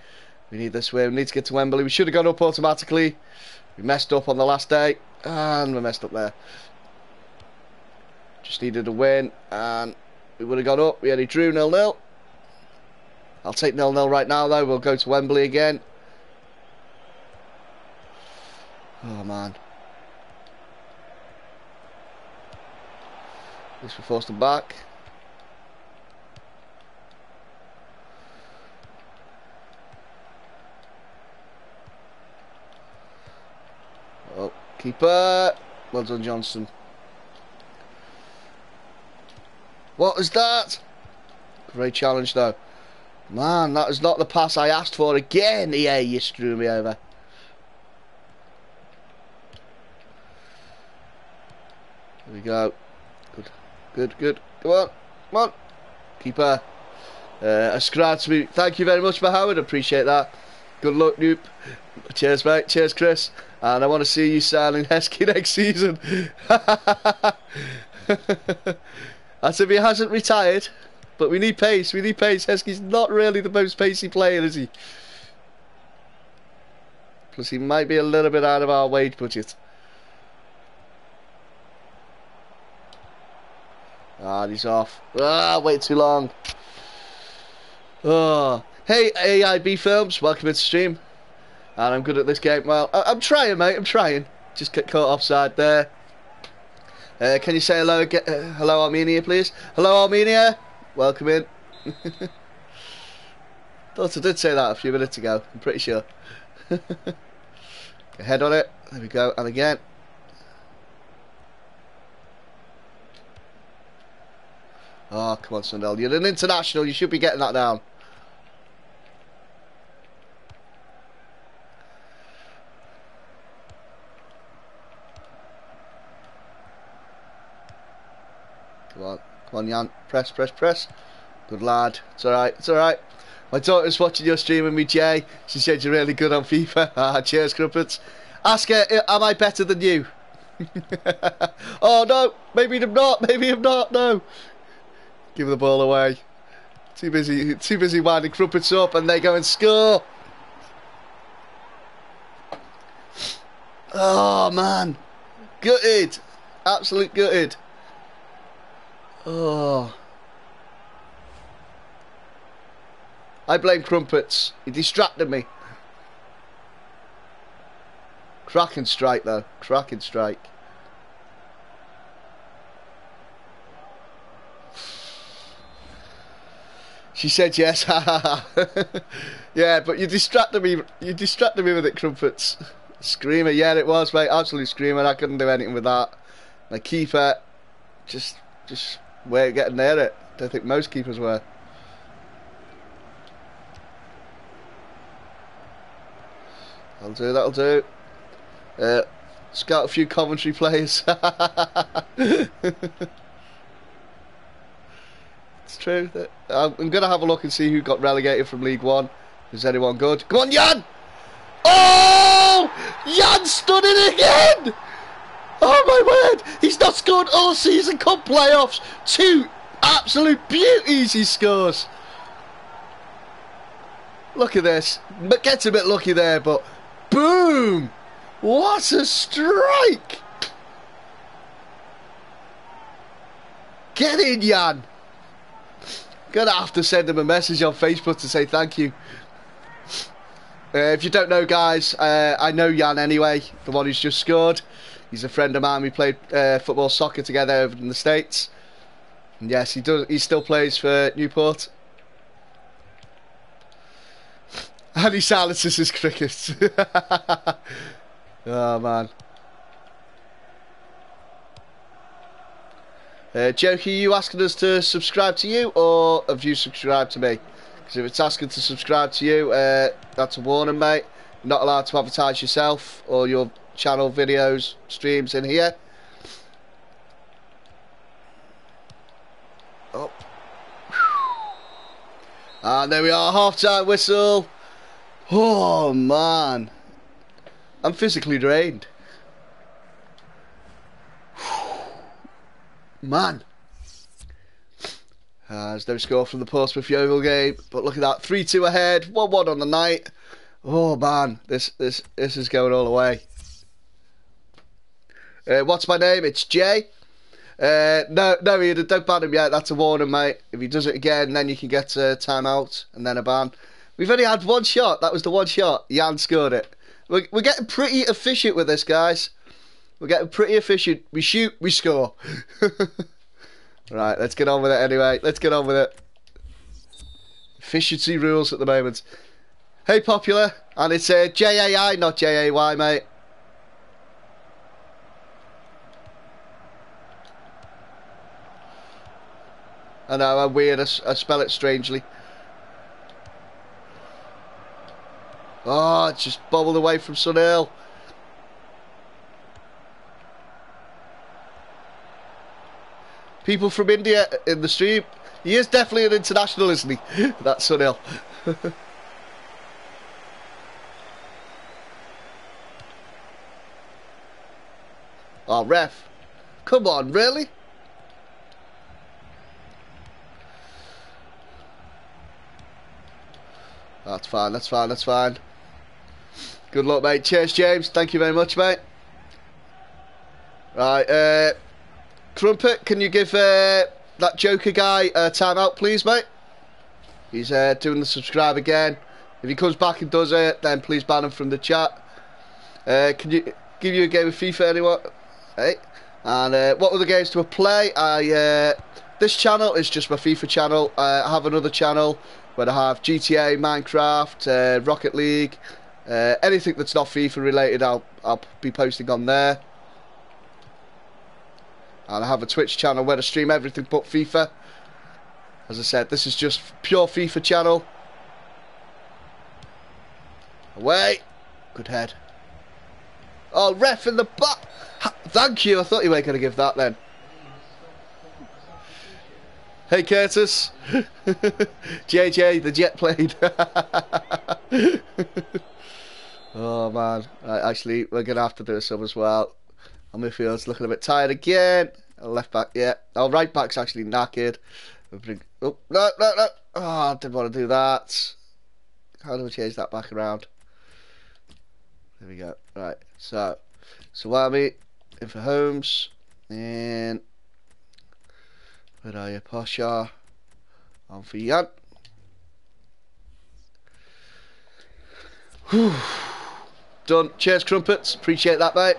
We need this win. We need to get to Wembley. We should have gone up automatically. We messed up on the last day. And we messed up there. Just needed a win. And we would have gone up. We only drew nil-nil. I'll take nil-nil right now, though. We'll go to Wembley again. Oh, man. Least we forced them back. Oh, keeper. Well done, Johnson. What was that? Great challenge, though. Man, that is not the pass I asked for again. Yeah, you screw me over. There we go. Good, good, good. Come on, come on. Keeper. Uh, ascribe to me. Thank you very much, for Howard. Appreciate that. Good luck, Noop. Cheers, mate. Cheers, Chris. And I want to see you signing Heskey next season. As if he hasn't retired. But we need pace. We need pace. Heskey's not really the most pacey player, is he? Plus, he might be a little bit out of our wage budget. Ah, he's off. Ah, wait too long. Oh. Hey, AIB Films. Welcome into stream. And I'm good at this game. Well, I am trying, mate. I'm trying. Just get caught offside there. Uh, can you say hello, uh, hello Armenia, please? Hello, Armenia. Welcome in. Thought I did say that a few minutes ago. I'm pretty sure. Head on it. There we go. And again. Oh, come on, Sunil. You're an international. You should be getting that down. Come on. Come on, Jan. Press, press, press. Good lad. It's alright. It's alright. My daughter's watching your stream with me, Jay. She said you're really good on FIFA. Ah, cheers, Crumpets. Ask her, am I better than you? oh, no. Maybe I'm not. Maybe I'm not. No. Give the ball away. Too busy, too busy winding crumpets up, and they go and score. Oh man, gutted, absolute gutted. Oh, I blame crumpets. He distracted me. Cracking strike though, cracking strike. She said yes. yeah, but you distracted me. You distracted me with it, crumpets. Screamer, yeah, it was, mate. Absolute screamer. I couldn't do anything with that. My keeper, just, just way of getting near it. I think most keepers were. That'll do, that'll do. Uh, scout a few Coventry players. it's true. That I'm going to have a look and see who got relegated from League One. Is anyone good? Come on, Jan! Oh! Jan stood it again! Oh my word! He's not scored all season cup playoffs. Two absolute beauties he scores. Look at this. Gets a bit lucky there, but boom! What a strike! Get in, Jan. Gonna have to send him a message on Facebook to say thank you. Uh, if you don't know, guys, uh, I know Jan anyway, the one who's just scored. He's a friend of mine. We played uh, football, soccer together over in the states. And yes, he does. He still plays for Newport. And he silences his crickets. oh man. Uh, Jokey, you asking us to subscribe to you, or have you subscribed to me? Because if it's asking to subscribe to you, uh, that's a warning, mate. You're not allowed to advertise yourself or your channel videos, streams in here. Oh. And there we are, half-time whistle. Oh, man. I'm physically drained. Man. Uh, there's no score from the Portsmouth Yeovil game, but look at that, 3-2 ahead, 1-1 on the night. Oh man, this this this is going all the way. Uh, what's my name? It's Jay. Uh, no, no, Ian, don't ban him yet. That's a warning, mate. If he does it again, then you can get a timeout and then a ban. We've only had one shot. That was the one shot. Jan scored it. We're, we're getting pretty efficient with this, guys. We're getting pretty efficient. We shoot, we score. right, let's get on with it anyway. Let's get on with it. Efficiency rules at the moment. Hey, Popular. And it's uh, J-A-I, not J-A-Y, mate. I know, I'm weird. I, I spell it strangely. Ah, oh, it's just bobbled away from Sunil. People from India in the stream. He is definitely an international, isn't he? That's Sunil. oh, ref. Come on, really? That's fine, that's fine, that's fine. Good luck, mate. Cheers, James. Thank you very much, mate. Right, uh, Crumpet, can you give uh, that Joker guy a timeout, please, mate? He's uh, doing the subscribe again. If he comes back and does it, then please ban him from the chat. Uh, can you give you a game of FIFA, anyone? Hey, and uh, what other games do I play? I uh, this channel is just my FIFA channel. Uh, I have another channel where I have GTA, Minecraft, uh, Rocket League, uh, anything that's not FIFA related, I'll I'll be posting on there. And I have a Twitch channel where I stream everything but FIFA. As I said, this is just pure FIFA channel. Away. Good head. Oh, ref in the butt. Thank you. I thought you were going to give that then. Hey Curtis. JJ, the jet plane. oh man. Right, actually, we're going to have to do some as well. Oh, On midfield's looking a bit tired again. Left back, yeah. Oh, right back's actually knackered. Oh, no, no, no. Oh, I didn't want to do that. How do we change that back around? There we go. Right, so, Swami in for Holmes. And you, Pasha? On for Jan. Done. Cheers, crumpets. Appreciate that, mate.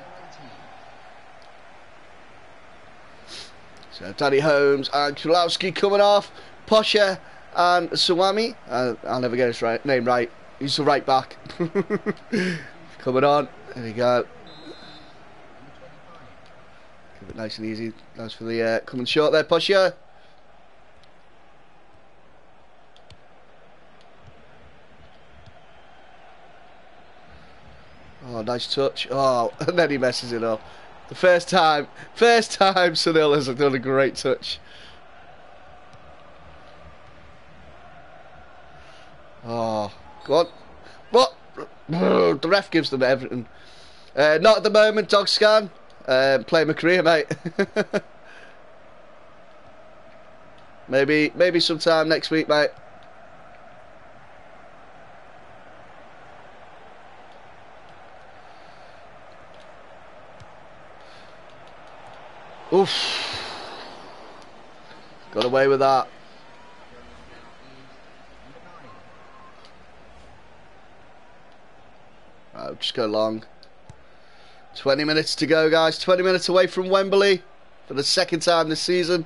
So Danny Holmes and Klukowski coming off. Pasha and Swami. Uh, I'll never get his right, name right. He's the right back. coming on. There we go. Keep it nice and easy. Nice for the uh, coming short there, Pasha. Oh, nice touch. Oh, and then he messes it up. The first time, first time Sunil has done a great touch. Oh, go on. What? The ref gives them everything. Uh, not at the moment, dog scan. Uh, play my career, mate. maybe, maybe sometime next week, mate. Oof. Got away with that. Oh, just go long. 20 minutes to go, guys. 20 minutes away from Wembley for the second time this season.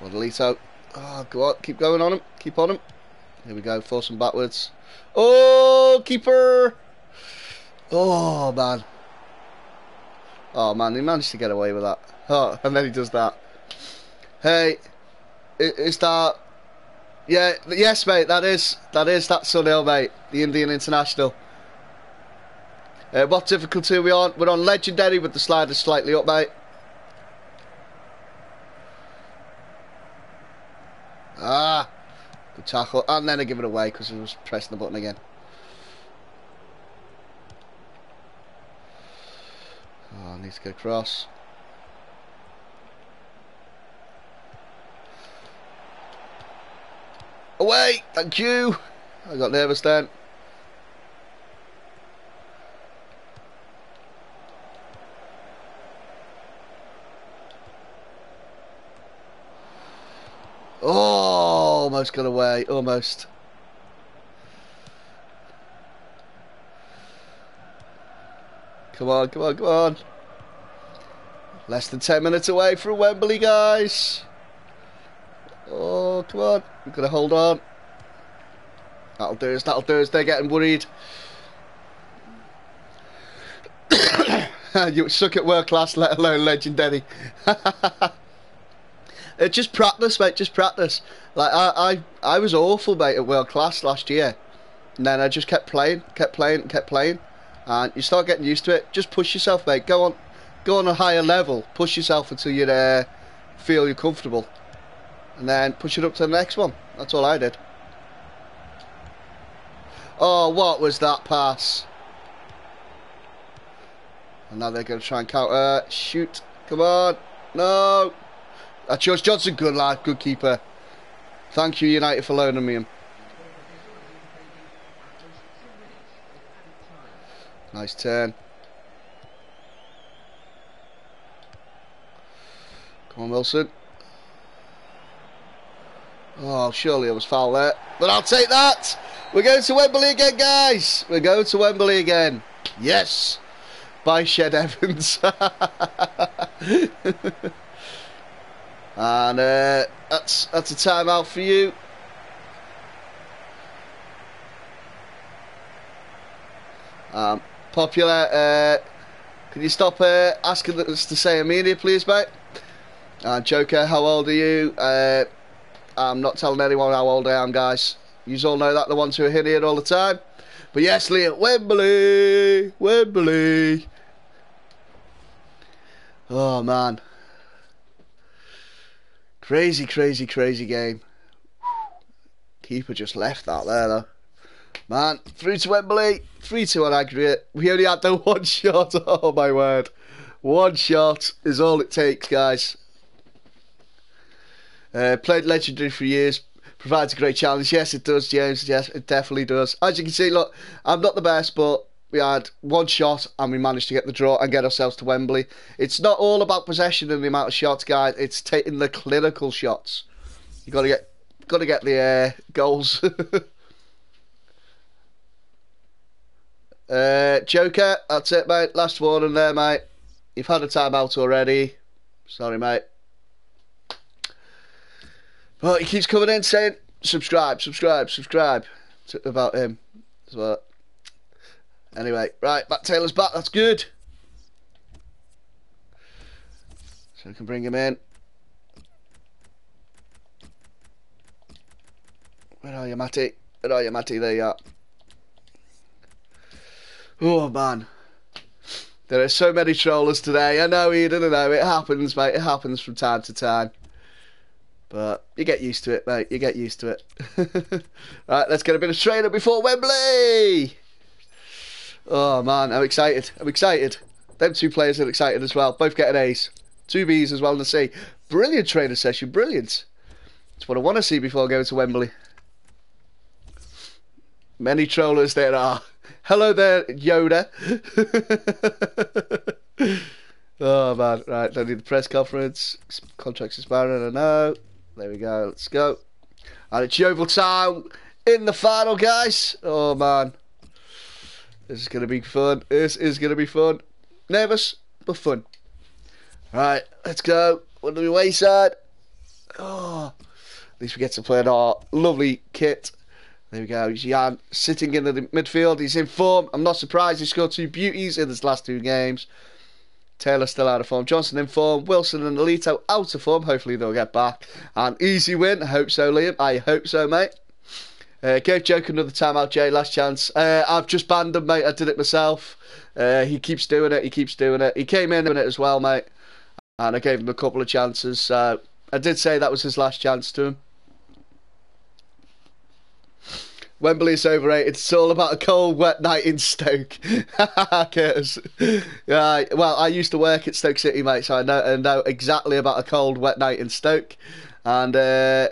Go on, Elito. Oh, go on. Keep going on him. Keep on him. Here we go. Force him backwards. Oh, keeper! Oh, man. Oh, man, he managed to get away with that. Oh, and then he does that. Hey, is that... Yeah, yes, mate, that is. That is that Sunil, mate. The Indian International. Uh, what difficulty are we on? We're on Legendary with the slider slightly up, mate. Ah. Good tackle. And then I give it away because I was pressing the button again. Oh, I need to get across. Away! Thank you! I got nervous then. Oh, almost got away. Almost. Come on, come on, come on. Less than 10 minutes away from Wembley, guys. Oh, come on. We've got to hold on. That'll do us, that'll do us. They're getting worried. you suck at world class, let alone legendary. Uh, just practice, mate. Just practice. Like I, I, I was awful, mate, at world class last year, and then I just kept playing, kept playing, kept playing, and you start getting used to it. Just push yourself, mate. Go on, go on a higher level. Push yourself until you uh, feel you're comfortable, and then push it up to the next one. That's all I did. Oh, what was that pass? And now they're going to try and counter. Uh, shoot. Come on. No. That's George Johnson, good lad, good keeper. Thank you, United, for loaning me him. Nice turn. Come on, Wilson. Oh, surely I was foul there. But I'll take that. We're going to Wembley again, guys. We're going to Wembley again. Yes. By Ched Evans. And uh, that's that's a timeout for you. Um, popular, uh, can you stop uh, asking us to say Amelia, please, mate? Uh, Joker, how old are you? I'm not telling anyone how old I am, guys. You all know that, the ones who are here all the time. But yes, Lee at Wembley, Wembley. Oh, man. Crazy, crazy, crazy game. Keeper just left that there though. Man, through to Wembley, 3 2 on aggregate. We only had the one shot. Oh my word. One shot is all it takes, guys. Uh, played legendary for years. Provides a great challenge. Yes, it does, James. Yes, it definitely does. As you can see, look, I'm not the best, but we had one shot and we managed to get the draw and get ourselves to Wembley. It's not all about possession and the amount of shots, guys. It's taking the clinical shots. You got to get, got to get the uh, goals. uh, Joker, that's it, mate. Last warning there, mate. You've had a timeout already. Sorry, mate. But he keeps coming in saying, subscribe, subscribe, subscribe. About him. So, Anyway, right, back Taylor's back, that's good. So we can bring him in. Where are you, Matty? Where are you, Matty? There you are. Oh, man. There are so many trollers today. I know, Eden, I know. It happens, mate. It happens from time to time. But you get used to it, mate. You get used to it. right, let's get a bit of trailer before Wembley. Oh, man. I'm excited. I'm excited. Them two players are excited as well. Both getting A's. Two B's as well to see. Brilliant trainer session. Brilliant. That's what I want to see before going to Wembley. Many trollers there are. Hello there, Yoda. oh man, right, don't need the press conference. Contracts expiring, I know. There we go, let's go. And it's Yeovil Town in the final, guys. Oh man. This is gonna be fun. This is gonna be fun. Nervous, but fun. Right, let's go. On the wayside. Oh, at least we get to play in our lovely kit. There we go. Jan sitting in the midfield. He's in form. I'm not surprised he scored two beauties in his last two games. Taylor still out of form. Johnson in form. Wilson and Elito out of form. Hopefully they'll get back. An easy win. I hope so, Liam. I hope so, mate. Uh, gave Joke another timeout, Jay. Last chance. Uh, I've just banned him, mate. I did it myself. Uh, he keeps doing it. He keeps doing it. He came in doing it as well, mate. And I gave him a couple of chances. So I did say that was his last chance to him. Wembley's overrated. It's all about a cold, wet night in Stoke. Curtis. Yeah, well, I used to work at Stoke City, mate, so I know, I know exactly about a cold, wet night in Stoke. And, uh,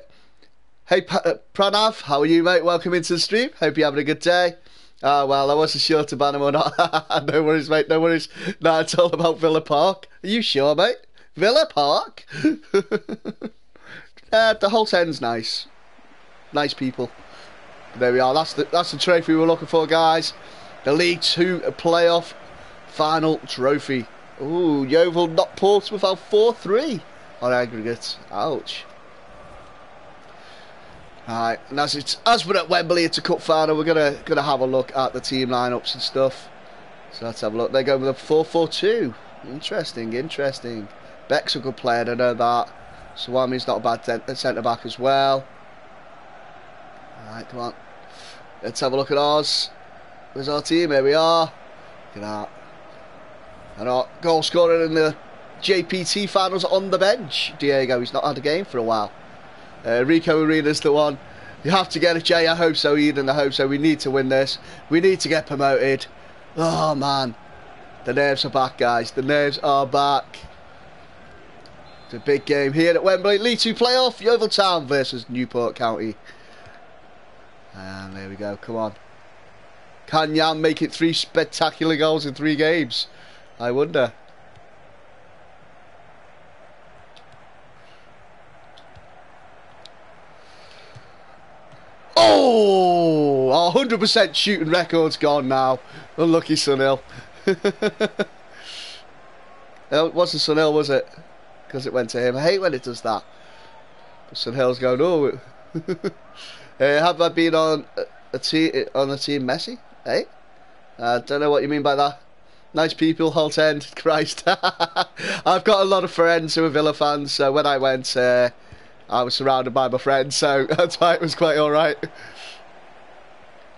hey, P- uh, Pranav, how are you, mate? Welcome into the stream. Hope you're having a good day. Ah, oh, well, I wasn't sure to ban him or not. no worries, mate, no worries. No, it's all about Villa Park. Are you sure, mate? Villa Park? uh, the whole town's nice. Nice people. There we are. That's the that's the trophy we're looking for, guys. The League Two playoff final trophy. Ooh, Yeovil not Portsmouth out four three on aggregate. Ouch. Alright, and as it's as we're at Wembley, it's a cup final. We're gonna gonna have a look at the team lineups and stuff. So let's have a look. They're going with a 4-4-2. Interesting, interesting. Beck's a good player, I know that. Swami's not a bad centre back as well. Alright, come on. Let's have a look at ours. Where's our team? Here we are. Look at that. And our goal scorer in the JPT finals on the bench. Diego, he's not had a game for a while. Uh, Rico Arena's the one. You have to get it, Jay. I hope so, Eden. I hope so. We need to win this. We need to get promoted. Oh, man. The nerves are back, guys. The nerves are back. It's a big game here at Wembley. League 2 playoff. Yeovil Town versus Newport County. And there we go, come on. Can Jan make it three spectacular goals in three games? I wonder. Oh, 100% shooting record's gone now. Unlucky Sunil. it wasn't Sunil, was it? Because it went to him. I hate when it does that. But Sunil's going, oh. Uh, have I been on a team on a team Messi? Hey, I don't know what you mean by that. Nice people, Holte End. Christ, I've got a lot of friends who are Villa fans. So when I went, uh, I was surrounded by my friends, so that's why it was quite all right.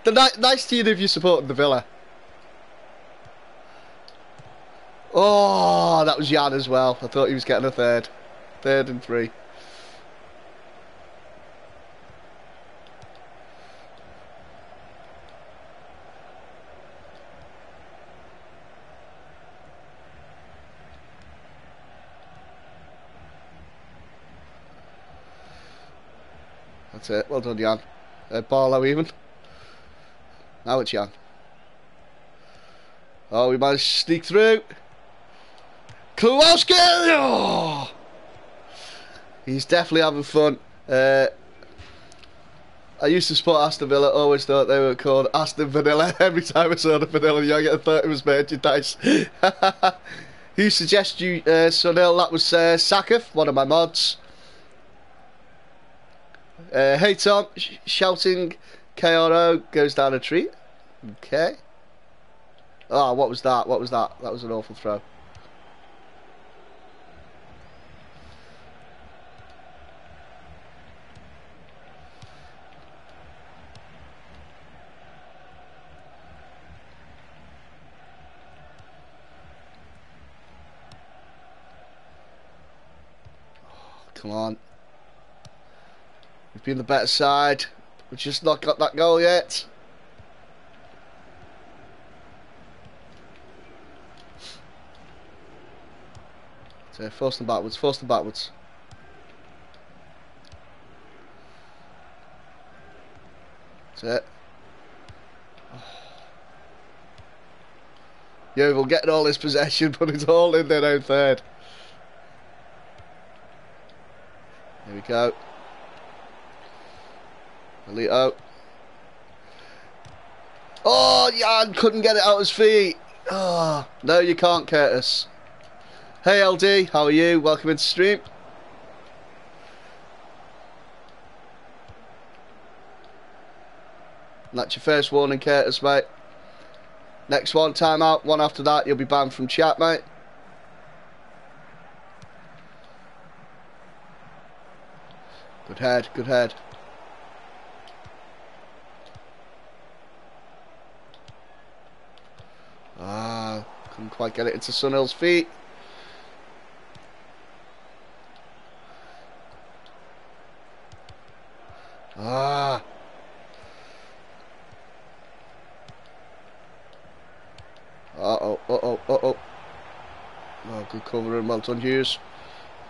The ni- nice to you if you supported the Villa. Oh, that was Jan as well. I thought he was getting a third, third and three. That's it. Well done, Jan. Uh, Barlow even. Now it's Jan. Oh, we managed to sneak through. Klukowski! Oh! He's definitely having fun. Uh, I used to support Aston Villa, always thought they were called Aston Vanilla. Every time I saw the Vanilla yogurt, I thought it was merchandise. Who suggested you, uh, Sunil? That was uh, one of my mods. Uh, hey Tom, sh shouting KRO goes down a tree. Okay. Oh, what was that? What was that? That was an awful throw. come on. We've been the better side. We've just not got that goal yet. So force them backwards, force them backwards. That's it. Yeovil getting all his possession, but it's all in their own third. Here we go. Elito. Uh, oh, Jan couldn't get it out of his feet. Oh, no, you can't, Curtis. Hey, LD, how are you? Welcome into stream. That's your first warning, Curtis, mate. Next one, time out. One after that, you'll be banned from chat, mate. Good head, good head. Ah, couldn't quite get it into Sunil's feet. Ah. Uh-oh, uh-oh, uh-oh. Oh, good covering, well done, Hughes.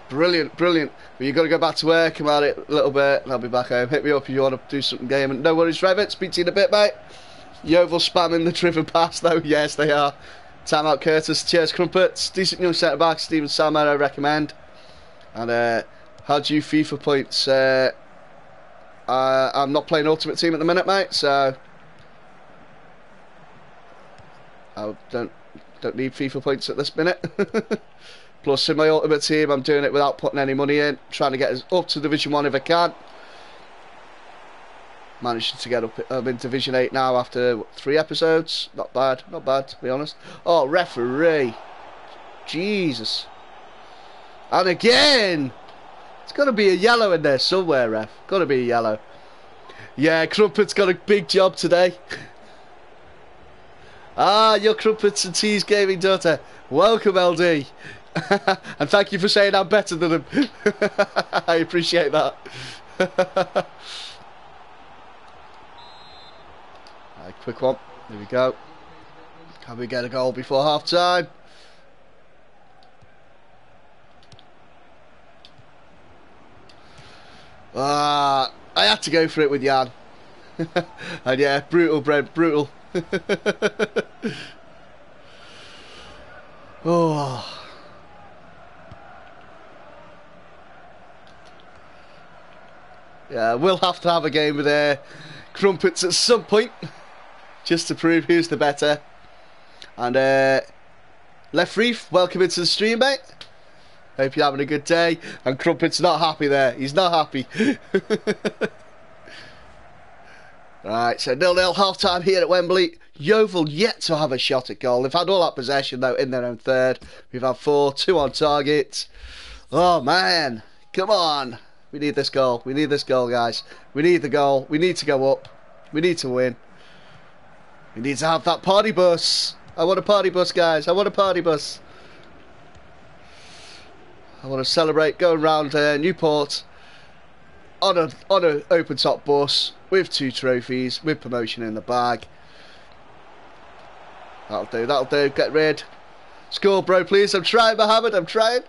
Brilliant, brilliant. But you've got to go back to work about it a little bit, and I'll be back home. Hit me up if you want to do something game. And no worries, Revit. Speak to you in a bit, mate. Yeovil spamming the driven pass, though. Yes, they are. Time out, Curtis. Cheers, Crumpets. Decent young centre back, Steven Salmon, I recommend. And uh, how do you FIFA points? Uh, uh, I'm not playing Ultimate Team at the minute, mate, so I don't don't need FIFA points at this minute. Plus, in my Ultimate Team, I'm doing it without putting any money in, trying to get us up to Division One if I can. Managed to get up I'm in Division 8 now after three episodes. Not bad, not bad to be honest. Oh, referee. Jesus. And again! It's got to be a yellow in there somewhere, ref. Got to be a yellow. Yeah, Crumpet's got a big job today. ah, your Crumpets and Tees Gaming daughter. Welcome, LD. and thank you for saying I'm better than him. I appreciate that. right, quick one. There we go. Can we get a goal before half time? Ah, I had to go for it with Jan. and yeah, brutal, Brent, brutal. oh. Yeah, we'll have to have a game with uh, Crumpets at some point, just to prove who's the better. And uh, Left Reef, welcome into the stream, mate. Hope you're having a good day. And Crumpet's not happy there. He's not happy. right, so nil-nil half-time here at Wembley. Yeovil yet to have a shot at goal. They've had all that possession, though, in their own third. We've had four, two on target. Oh, man. Come on. We need this goal. We need this goal, guys. We need the goal. We need to go up. We need to win. We need to have that party bus. I want a party bus, guys. I want a party bus. I want to celebrate going round uh, Newport on a on an open top bus with two trophies, with promotion in the bag. That'll do. That'll do. Get rid. Score, bro, please. I'm trying, Mohammed. I'm trying.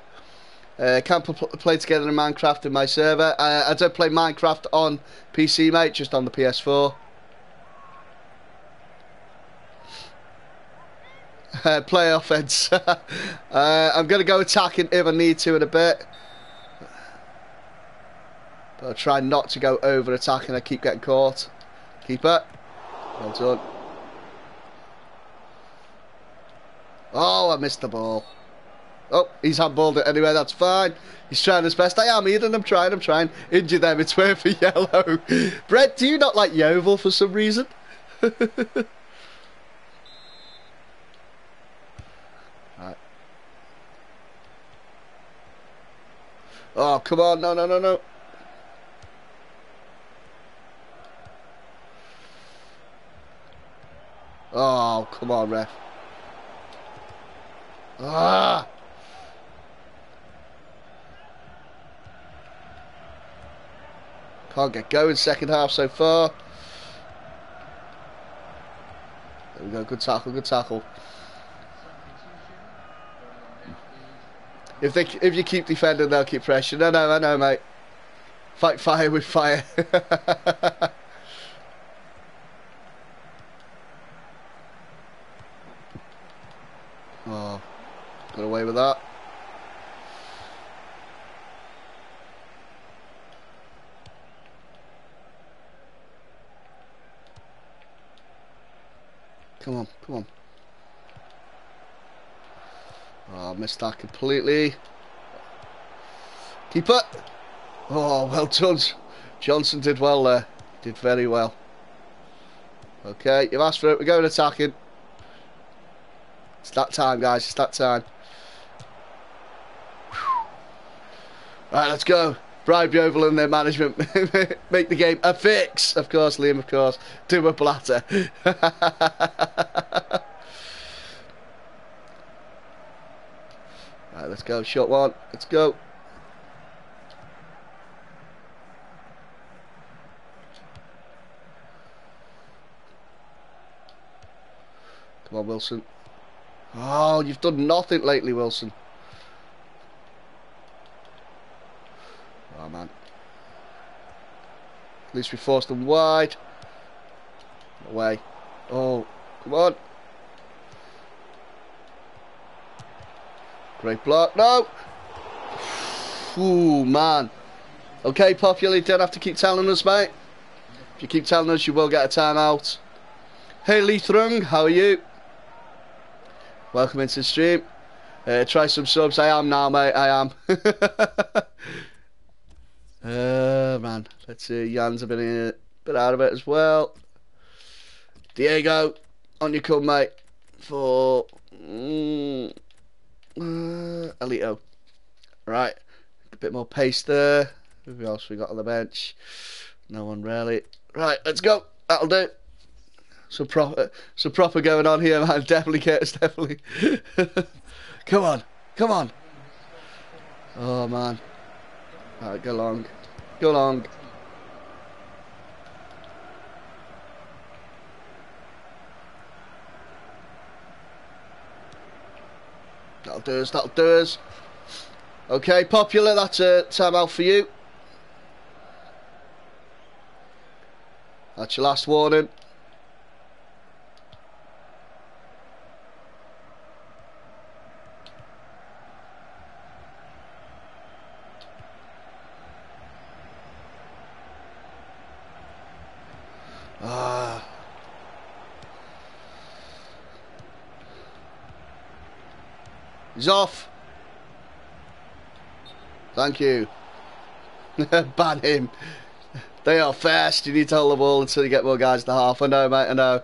Uh, can't play together in Minecraft in my server. Uh, I don't play Minecraft on PC, mate. Just on the PS4. Uh, play offense. uh, I'm going to go attacking if I need to in a bit. But I'll try not to go over attacking. I keep getting caught. Keeper. Well done. Oh, I missed the ball. Oh, he's handballed it anyway, that's fine. He's trying his best. I am Eden, I'm trying, I'm trying. Injure them, it's worth a yellow. Brett, do you not like Yeovil for some reason? Oh, come on. No, no, no, no. Oh, come on, ref. Ah! Can't get going second half so far. There we go. Good tackle. Good tackle. If they if you keep defending, they'll keep pressure. No, no, I know, mate. Fight fire with fire. oh, got away with that. Come on, come on. Oh, missed that completely. Keeper. Oh, well done. Johnson did well there. Did very well. Okay, you've asked for it. We're going attacking. It's that time, guys. It's that time. Right, let's go. Bribe Yeovil and their management. Make the game a fix. Of course, Liam, of course. Do a blatter. right, let's go. Shot one. Let's go. Come on, Wilson. Oh, you've done nothing lately, Wilson. Oh, man. At least we forced them wide. Away. Oh, come on. Great block. No! Ooh, man. Okay, Popular, you don't have to keep telling us, mate. If you keep telling us, you will get a timeout. Hey, Lee Thrung, how are you? Welcome into the stream. Uh, try some subs. I am now, mate. I am. uh, man. Let's see. Jan's a bit, in, bit out of it as well. Diego, on your come, mate. For mm, uh, Elito. Right. A bit more pace there. Who else we got on the bench? No one really. Right, let's go. That'll do some proper, some proper going on here, man. Definitely, Curtis, definitely. come on, come on. Oh man. Go long, go long. That'll do us. That'll do us. Okay, popular. That's a time out for you. That's your last warning. He's off. Thank you. Ban him. They are fast. You need to hold the ball until you get more guys to half. I know, mate. I know.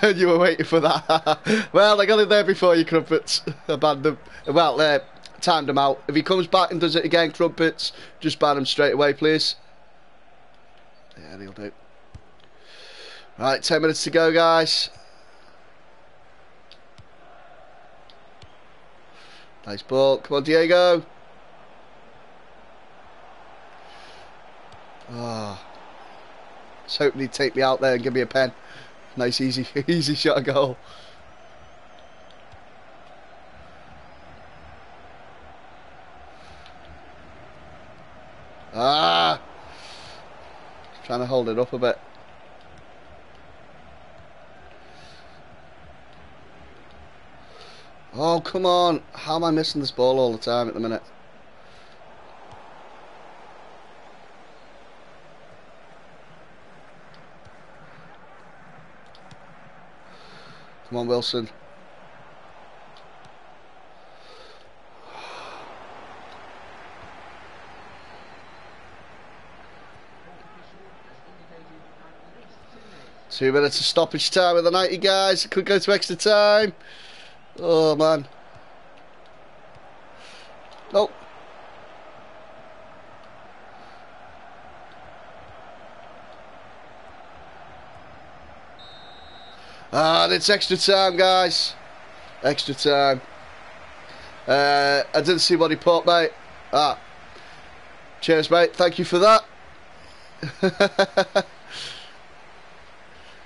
And you were waiting for that. well, they got it there before you, Crumpets. Banned them. Well, uh, timed him out. If he comes back and does it again, Crumpets, just ban him straight away, please. Yeah, he'll do. Right, 10 minutes to go, guys. Nice ball. Come on, Diego. Ah. Oh. I hoping he'd take me out there and give me a pen. Nice, easy, easy shot a goal. Ah! Trying to hold it up a bit. Oh, come on. How am I missing this ball all the time at the minute? Come on, Wilson. Two minutes of stoppage time with the 90 guys. Could go to extra time. Oh man. Oh. Ah, it's extra time, guys. Extra time. Uh, I didn't see what he put, mate. Ah. Cheers, mate. Thank you for that.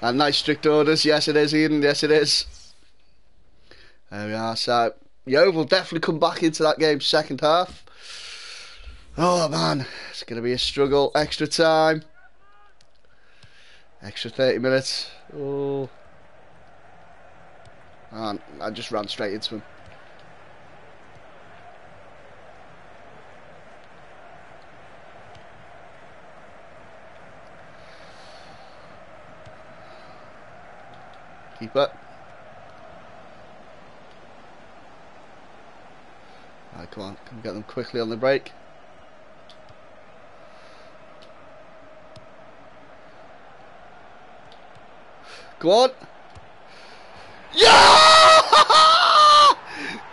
and nice strict orders. Yes, it is, Eden. Yes, it is. There we are. So, Yeovil will definitely come back into that game second half. Oh, man. It's going to be a struggle. Extra time. Extra 30 minutes. Oh. And I just ran straight into him. Keep it. Right, come on, we get them quickly on the break? Go on. Yeah!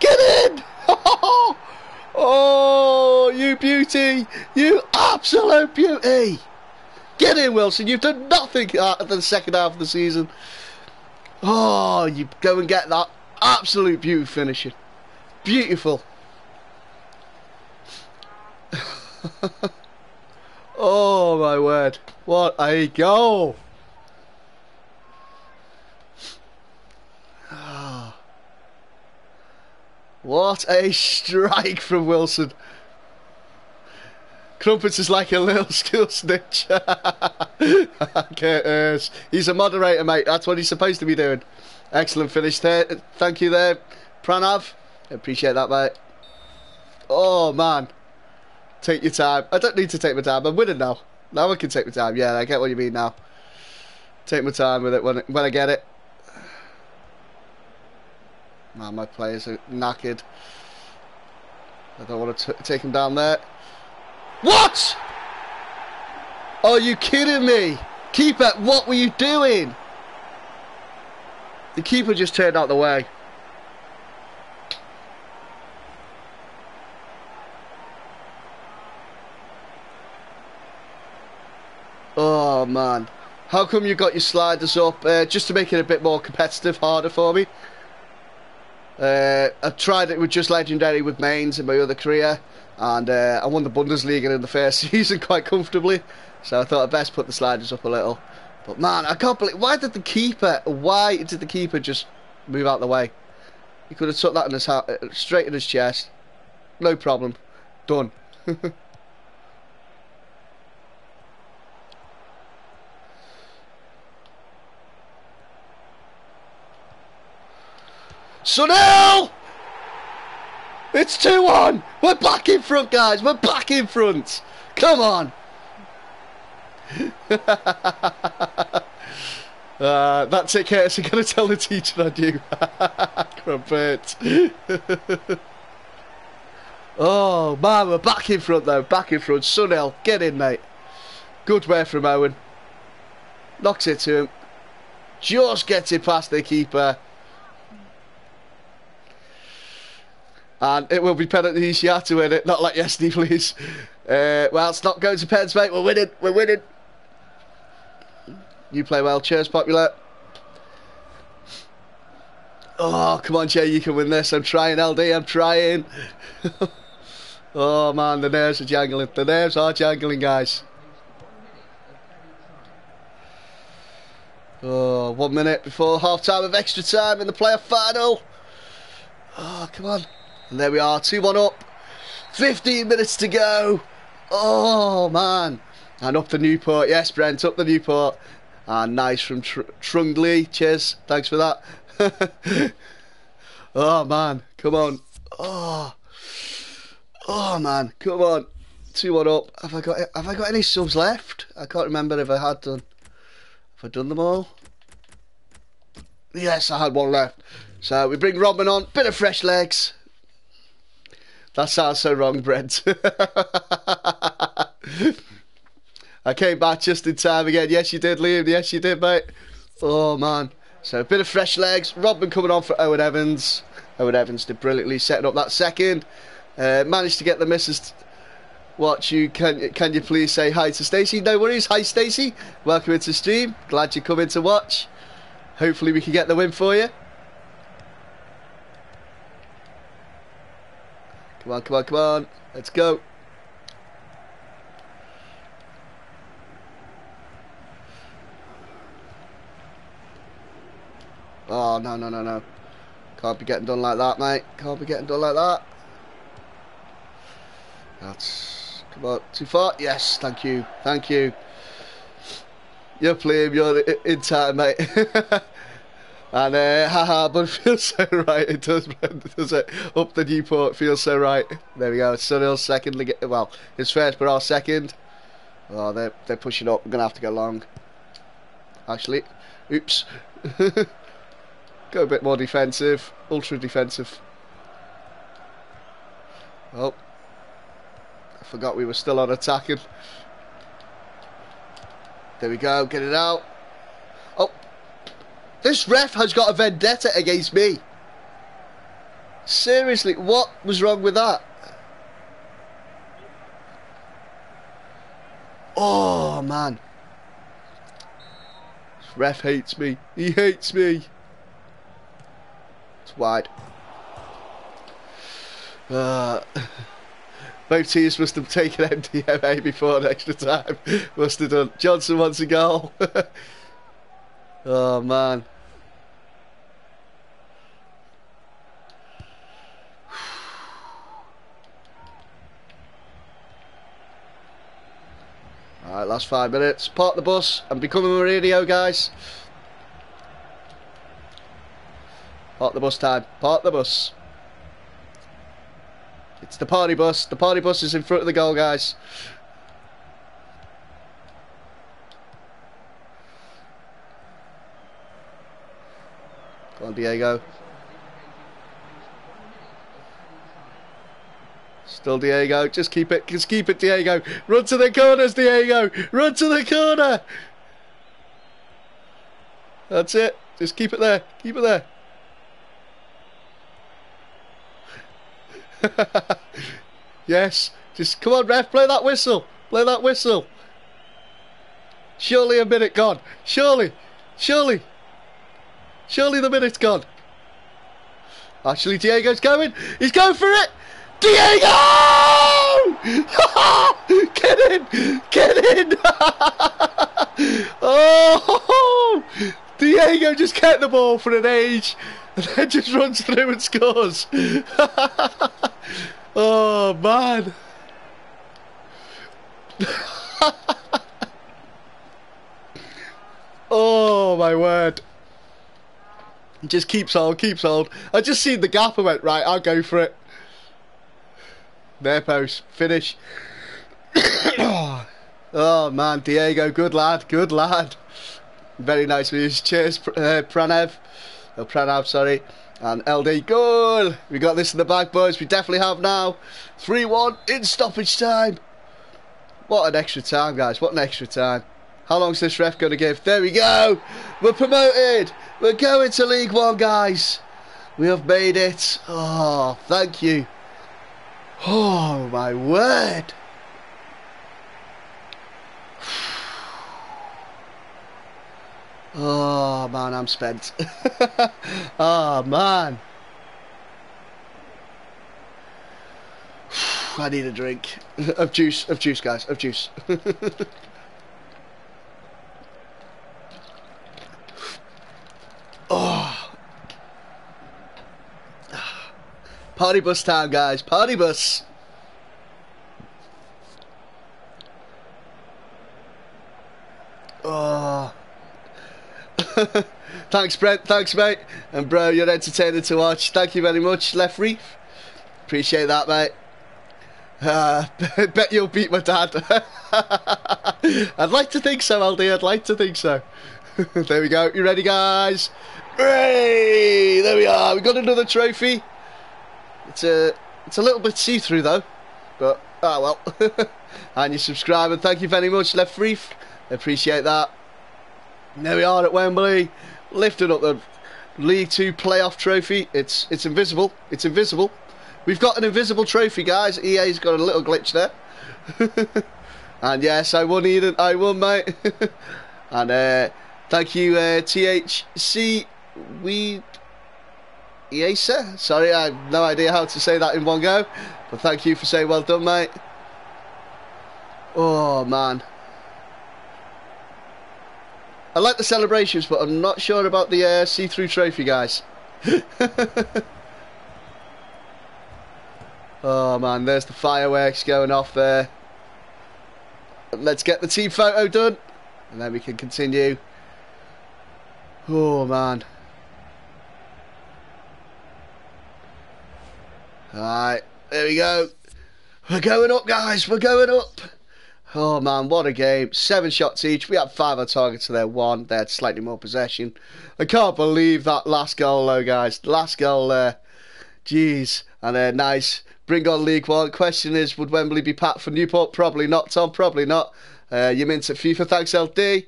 Get in! oh, you beauty! You absolute beauty! Get in, Wilson. You've done nothing at the second half of the season. Oh, you go and get that absolute beauty finishing. Beautiful. oh my word. What a goal. What a strike from Wilson. Crumpets is like a little school snitch. He's a moderator, mate. That's what he's supposed to be doing. Excellent finish there. Thank you there, Pranav. Appreciate that, mate. Oh, man. Take your time. I don't need to take my time. I'm winning now. Now I can take my time. Yeah, I get what you mean now. Take my time with it when, when I get it. Man, my players are knackered. I don't want to take him down there. What? Are you kidding me? Keeper, what were you doing? The keeper just turned out the way. Oh man. How come you got your sliders up? Uh, just to make it a bit more competitive, harder for me. Uh, I've tried it with just legendary with mains in my other career, and uh, I won the Bundesliga in the first season quite comfortably. So I thought I'd best put the sliders up a little. But man, I can't believe why did the keeper? Why did the keeper just move out the way? He could have took that in his uh, straight in his chest. No problem. Done. Sunil! It's 2-1! We're back in front, guys! We're back in front! Come on! uh, that's it, Curtis. I'm going to tell the teacher I do. Crumpet. oh, man, we're back in front, though. Back in front. Sunil, get in, mate. Good work from Owen. Knocks it to him. Just gets it past the keeper. And it will be penalties. You to win it, not like yesterday, please. Uh, well, it's not going to pens, mate. We're winning. We're winning. You play well. Cheers, popular. Oh, come on, Jay. You can win this. I'm trying, LD. I'm trying. oh, man. The nerves are jangling. The nerves are jangling, guys. Oh, one minute before half time of extra time in the playoff final. Oh, come on. And there we are, 2 1 up. 15 minutes to go. Oh, man. And up the Newport. Yes, Brent, up the Newport. And nice from Tr Trungley. Cheers. Thanks for that. oh, man. Come on. Oh. Oh, man. Come on. 2 1 up. Have I got have I got any subs left? I can't remember if I had done. Have I done them all? Yes, I had one left. So we bring Robin on. Bit of fresh legs. That sounds so wrong, Brent. I came back just in time again. Yes, you did, Liam. Yes, you did, mate. Oh, man. So a bit of fresh legs. Robin coming on for Owen Evans. Owen Evans did brilliantly setting up that second. Uh, managed to get the missus watch you. Can can you please say hi to Stacey? No worries. Hi, Stacey. Welcome into stream. Glad you come in to watch. Hopefully we can get the win for you. Come on, come on, come on. Let's go. Oh, no, no, no, no. Can't be getting done like that, mate. Can't be getting done like that. That's... Come on. Too far? Yes, thank you. Thank you. You're playing. You're in time, mate. and, uh, haha, but feels so right. It does, does it? Up the Newport, feels so right. There we go. Sunil's second. Well, his first, but our second. Oh, they're, they're pushing up. We're going to have to go long. Actually, oops. go a bit more defensive. Ultra defensive. Oh. I forgot we were still on attacking. There we go, get it out. This ref has got a vendetta against me. Seriously, what was wrong with that? Oh, man. This ref hates me. He hates me. It's wide. Uh... Both teams must have taken MDMA before an extra time. must have done. Johnson wants a goal. oh man. Alright, last five minutes. Park the bus and become a radio, guys. Park the bus time. Park the bus. It's the party bus. The party bus is in front of the goal, guys. Go on, Diego. Still Diego. Just keep it. Just keep it, Diego. Run to the corners, Diego. Run to the corner. That's it. Just keep it there. Keep it there. yes. Just come on, ref. Play that whistle. Play that whistle. Surely a minute gone. Surely. Surely. Surely the minute's gone. Actually, Diego's going. He's going for it. Diego! Get in! Get in! oh! Diego just kept the ball for an age and then just runs through and scores. oh man. oh my word. Just keeps on, keeps on. I just seen the gap and went, right, I'll go for it. There post, finish. oh man, Diego, good lad, good lad. Very nice news. Cheers, uh, Pranav. Oh, Pranav, sorry. And LD, goal! We got this in the bag, boys. We definitely have now. 3 1 in stoppage time. What an extra time, guys. What an extra time. How long's this ref going to give? There we go. We're promoted. We're going to League One, guys. We have made it. Oh, thank you. Oh, my word. Oh man, I'm spent. oh man. I need a drink of juice, of juice, guys, of juice. oh. Party bus time, guys. Party bus. Oh. Thanks, Brent. Thanks, mate. And, bro, you're entertaining to watch. Thank you very much, Left Reef. Appreciate that, mate. Uh, bet you'll beat my dad. I'd like to think so, LD. I'd like to think so. there we go. You ready, guys? Hey, there we are. We got another trophy. It's a, it's a little bit see-through though, but ah well. and you subscribe and thank you very much, Left Reef. Appreciate that. There we are at Wembley, lifting up the League Two playoff trophy. It's it's invisible. It's invisible. We've got an invisible trophy, guys. EA's got a little glitch there. and yes, I won, Eden. I won, mate. and uh, thank you, uh, THC. We. Yesa. Sorry, I have no idea how to say that in one go. But thank you for saying well done, mate. Oh, man. I like the celebrations, but I'm not sure about the uh, see-through trophy, guys. oh man, there's the fireworks going off there. Let's get the team photo done, and then we can continue. Oh man. Alright, there we go. We're going up, guys. We're going up. Oh man, what a game. Seven shots each. We had five on target to their one. They had slightly more possession. I can't believe that last goal though, guys. Last goal there. Jeez. And uh, nice. Bring on League One. Question is, would Wembley be packed for Newport? Probably not, Tom. Probably not. Uh, you mint at FIFA. Thanks, LD.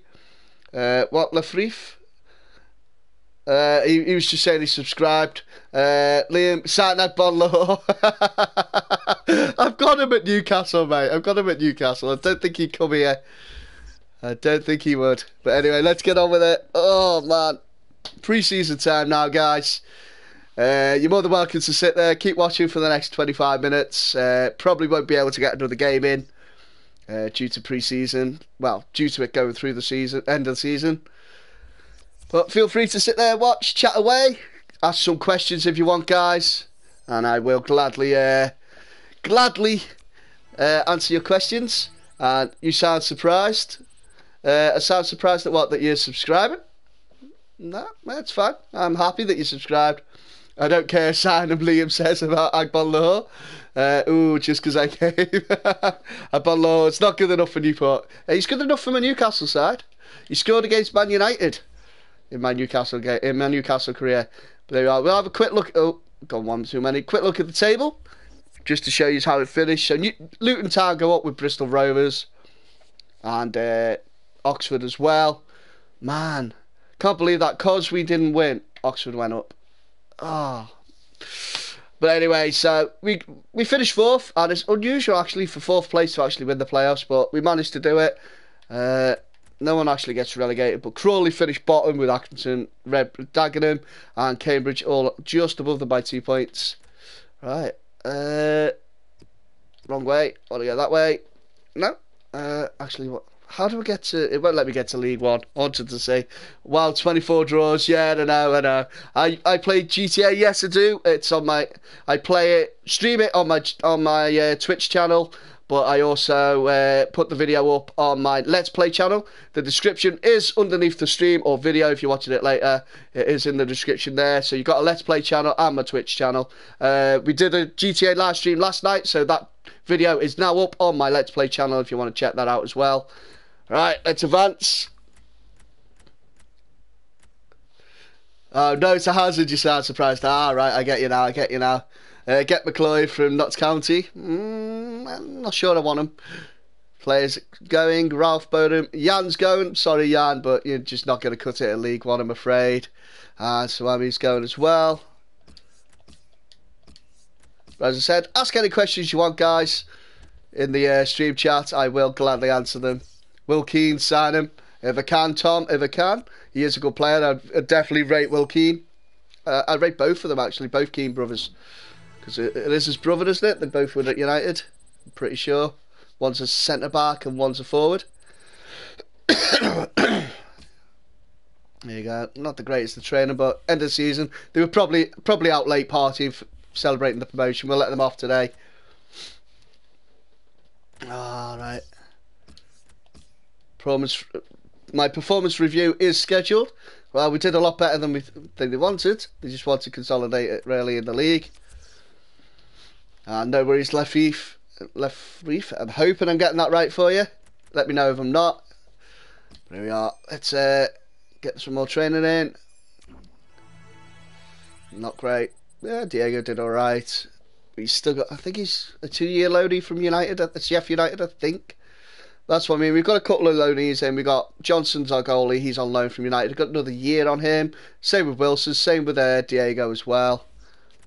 Uh, what, Lafrif? Uh, he, he, was just saying he subscribed. Uh, Liam, Sartnat Bonlo. I've got him at Newcastle, mate. I've got him at Newcastle. I don't think he'd come here. I don't think he would. But anyway, let's get on with it. Oh, man. Pre season time now, guys. Uh, you're more than welcome to sit there, keep watching for the next 25 minutes. Uh, probably won't be able to get another game in uh, due to pre season. Well, due to it going through the season, end of the season. But feel free to sit there, watch, chat away, ask some questions if you want, guys, and I will gladly, uh, gladly uh, answer your questions. And you sound surprised. Uh, I sound surprised at what that you're subscribing. No, that's fine. I'm happy that you subscribed. I don't care, Simon Liam says about Agbonlahor. Uh, ooh, just because I came. Agbonlahor, it's not good enough for Newport. He's good enough for my Newcastle side. He scored against Man United in my Newcastle game, in my Newcastle career. But there we are. We'll have a quick look. Oh, gone one too many. Quick look at the table, just to show you how it finished. So New, Luton Town go up with Bristol Rovers, and uh, Oxford as well. Man, can't believe that because we didn't win, Oxford went up. Ah. Oh. But anyway, so we we finished fourth, and it's unusual actually for fourth place to actually win the playoffs, but we managed to do it. Uh, no one actually gets relegated, but Crawley finished bottom with Accrington, Red Dagenham, and Cambridge all just above them by two points. Right. Uh, wrong way. Want to go that way? No. Uh, actually, what? How do we get to? It won't let me get to League One. I wanted to say, wow, 24 draws. Yeah, I know, I know. I I play GTA. Yes, I do. It's on my. I play it, stream it on my on my uh, Twitch channel but I also uh, put the video up on my Let's Play channel. The description is underneath the stream or video if you're watching it later. It is in the description there. So you've got a Let's Play channel and my Twitch channel. Uh, we did a GTA live stream last night, so that video is now up on my Let's Play channel if you want to check that out as well. Right, let's advance. Oh, no, it's a hazard, you sound surprised. Ah, right, I get you now, I get you now. Uh, get McCloy from Notts County. Mm, I'm not sure I want him. Players going. Ralph Bodum. Jan's going. Sorry, Jan, but you're just not going to cut it in League One, I'm afraid. Uh, Swami's going as well. As I said, ask any questions you want, guys, in the uh, stream chat. I will gladly answer them. Will Keane sign him? If I can, Tom, if I can. He is a good player. I'd, I'd definitely rate Will Keane. Uh, I'd rate both of them, actually, both Keane brothers. Because it, is his brother, isn't it? They both were at United. I'm pretty sure. One's a centre back and one's a forward. there you go. Not the greatest of trainer, but end of season. They were probably probably out late partying, celebrating the promotion. We'll let them off today. All right. Performance. My performance review is scheduled. Well, we did a lot better than we than they wanted. They just want to consolidate it really in the league. Uh, no worries, left reef. I'm hoping I'm getting that right for you. Let me know if I'm not. There we are. Let's uh, get some more training in. Not great. Yeah, Diego did all right. He's still got. I think he's a two-year loanee from United. At Sheff United, I think. That's what I mean. We've got a couple of loanees in. We've got Johnson's our goalie. He's on loan from United. We've got another year on him. Same with Wilson. Same with uh, Diego as well.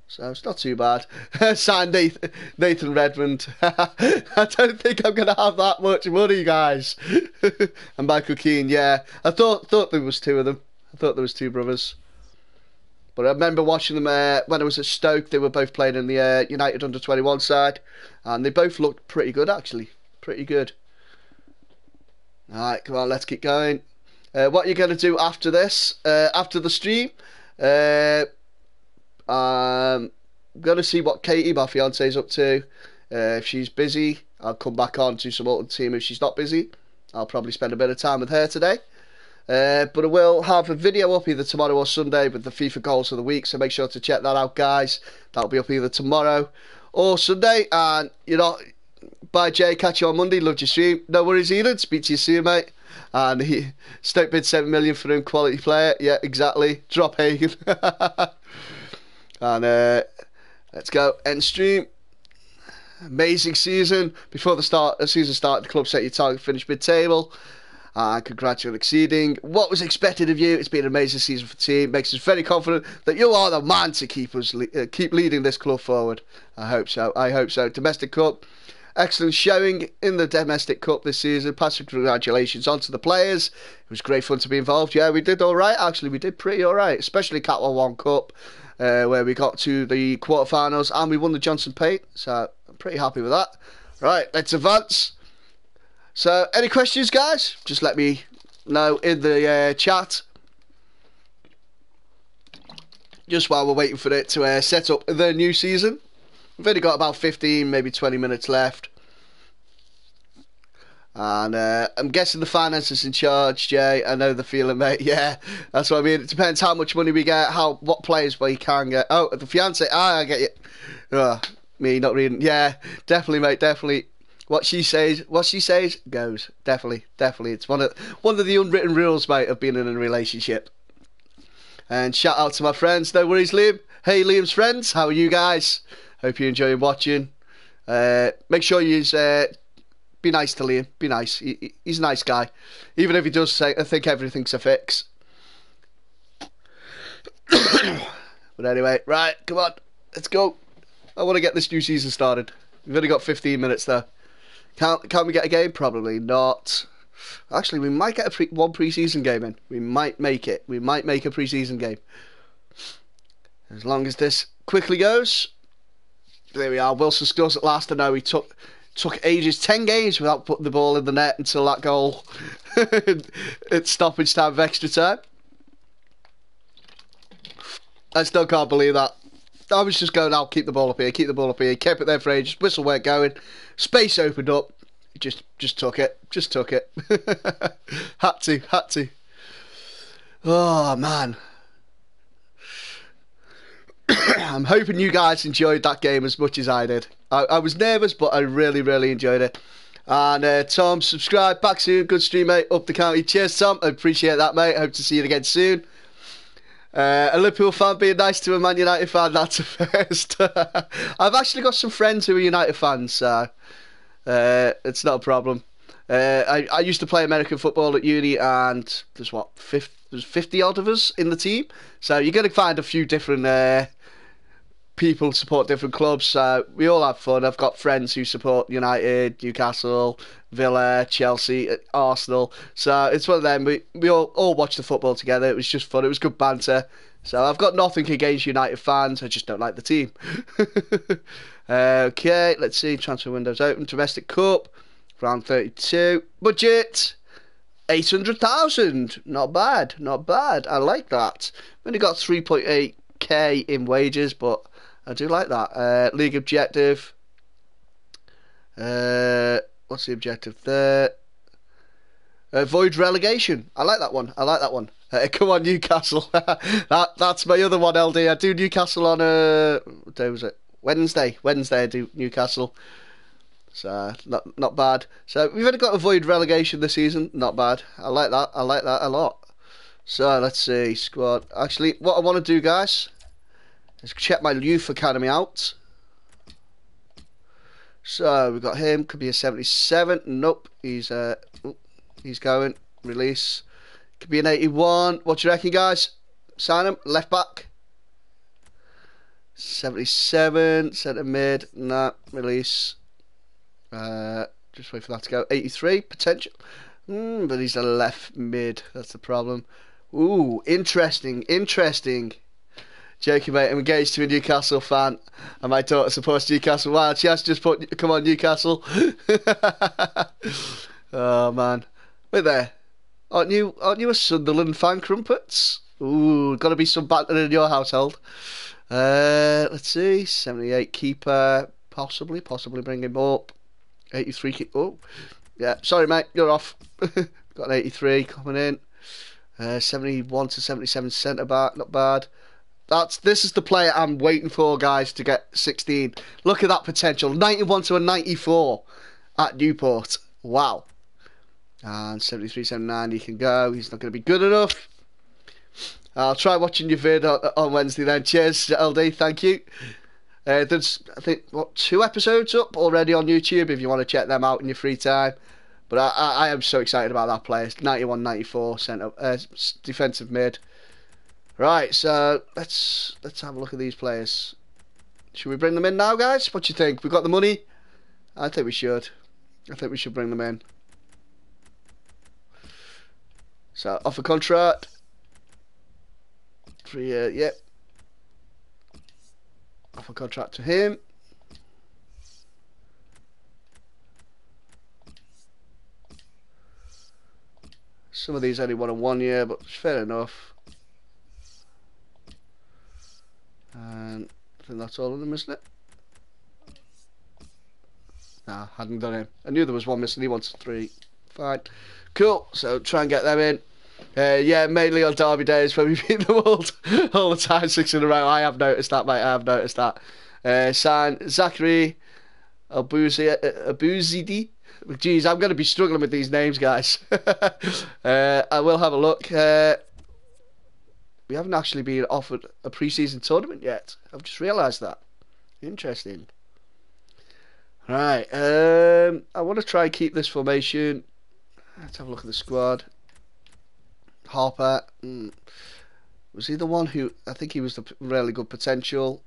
So it's not too bad. Signed Nathan, Nathan Redmond. I don't think I'm going to have that much money, guys. and Michael Keane, yeah. I thought thought there was two of them. I thought there was two brothers. But I remember watching them uh, when I was at Stoke. They were both playing in the uh, United under 21 side. And they both looked pretty good, actually. Pretty good. Alright, come on, let's keep going. Uh, what you're going to do after this, uh, after the stream, I'm going to see what Katie, my fiance, is up to. Uh, if she's busy, I'll come back on to support the team. If she's not busy, I'll probably spend a bit of time with her today. Uh, but I will have a video up either tomorrow or Sunday with the FIFA goals of the week, so make sure to check that out, guys. That'll be up either tomorrow or Sunday. And, you know, bye, Jay. Catch you on Monday. Loved your stream. No worries, Ian. Speak to you soon, mate. And he Stoke bid 7 million for him, quality player. Yeah, exactly. Drop Hagen. and uh, let's go. End stream. Amazing season. Before the start the season started, the club set your target finish mid table. And congrats on exceeding what was expected of you. It's been an amazing season for the team. Makes us very confident that you are the man to keep us uh, keep leading this club forward. I hope so. I hope so. Domestic Cup, excellent showing in the domestic cup this season. Passive congratulations on to the players. It was great fun to be involved. Yeah, we did all right. Actually, we did pretty all right, especially Capital One Cup, uh, where we got to the quarterfinals and we won the Johnstone's Paint. So I'm pretty happy with that. Right, let's advance. So, any questions, guys? Just let me know in the uh, chat. Just while we're waiting for it to uh, set up the new season. We've only got about 15, maybe 20 minutes left. And uh, I'm guessing the finances in charge, Jay. I know the feeling, mate. Yeah, that's what I mean. It depends how much money we get, how what players we can get. Oh, the fiance. Ah, I get you. Me not reading. Yeah, definitely, mate. Definitely. What she says, what she says goes. Definitely, definitely. It's one of one of the unwritten rules, mate, of being in a relationship. And shout out to my friends. No worries, Liam. Hey, Liam's friends. How are you guys? Hope you enjoy watching. Uh, make sure you uh, be nice to Liam. Be nice. He, he's a nice guy, even if he does say I think everything's a fix. but anyway, right, come on, let's go. I want to get this new season started. We've only got 15 minutes there. Can't can we get a game? Probably not. Actually, we might get a pre- one pre-season game in. We might make it. We might make a pre-season game. As long as this quickly goes, there we are. Wilson scores at last. I know he took took ages, ten games without putting the ball in the net until that goal at stoppage time of extra time. I still can't believe that. I was just going, I'll keep the ball up here, keep the ball up here. Kept it there for ages. Whistle weren't going. Space opened up. Just, just took it. Just took it. had to, had to. Oh man, I'm hoping you guys enjoyed that game as much as I did. I, I was nervous, but I really, really enjoyed it. And uh, Tom, subscribe. Back soon. Good stream, mate. Up the county. Cheers, Tom. I appreciate that, mate. Hope to see you again soon. Uh, a Liverpool fan being nice to a Man United fan, that's a first. I've actually got some friends who are United fans, so uh, it's not a problem. Uh, I, I used to play American football at uni, and there's what, 50, there's 50 odd of us in the team. So you're going to find a few different uh, people support different clubs. So we all have fun. I've got friends who support United, Newcastle, Villa, Chelsea, Arsenal. So it's one of them. We we all all watch the football together. It was just fun. It was good banter. So I've got nothing against United fans. I just don't like the team. okay, let's see. Transfer windows open. Domestic Cup, round 32. Budget. 800,000. Not bad. Not bad. I like that. We only got 3.8k in wages, but I do like that. Uh, league objective. Uh, what's the objective there? Avoid relegation. I like that one. I like that one. Uh, come on, Newcastle. that that's my other one, LD. I do Newcastle on a what day was it? Wednesday. Wednesday I do Newcastle. So not not bad. So we've only got to avoid relegation this season. Not bad. I like that. I like that a lot. So let's see squad. Actually, what I want to do, guys, Let's check my youth academy out. So we've got him. Could be a 77. Nope. He's uh, he's going. Release. Could be an 81. What do you reckon, guys? Sign him. Left back. 77. Centre mid. Nah. Release. Uh, just wait for that to go. 83. Potential. Mm, but he's a left mid. That's the problem. Ooh, interesting. Interesting. Joking, mate. I'm engaged to a Newcastle fan, and my daughter supports Newcastle. Wow, she has just put, "Come on, Newcastle." oh man, we're there. Aren't you? Aren't you a Sunderland fan, Crumpets? Ooh, got to be some banter in your household. Uh, let's see, seventy-eight keeper, possibly, possibly bring him up. Eighty-three. Keep, oh, yeah. Sorry, mate, you're off. got an eighty-three coming in. Uh, seventy-one to seventy-seven centre back, not bad. That's this is the player I'm waiting for, guys, to get 16. Look at that potential. 91 to a 94 at Newport. Wow. And 73, 79, he can go. He's not going to be good enough. I'll try watching your vid on, Wednesday then. Cheers, LD. Thank you. Uh, there's, I think, what, two episodes up already on YouTube if you want to check them out in your free time. But I, I, I am so excited about that player. 91 94 centre, uh, defensive mid. Right, so let's let's have a look at these players. Should we bring them in now, guys? What do you think? We've got the money. I think we should. I think we should bring them in. So offer contract. Three year, yep. Offer contract to him. Some of these only want a one year, but fair enough. And I think that's all of them, isn't it? Nah, hadn't done him. I knew there was one missing. He wants three. Fine. Cool. So try and get them in. Uh, yeah, mainly on Derby days when we beat the world all the time, six in a row. I have noticed that, mate. I have noticed that. Uh, sign Zachary Elbouzedi. Jeez, I'm going to be struggling with these names, guys. uh, I will have a look. Uh, we haven't actually been offered a pre-season tournament yet. I've just realised that. Interesting. Right, um, I want to try and keep this formation. Let's have a look at the squad. Harper, mm, was he the one who? I think he was the really good potential.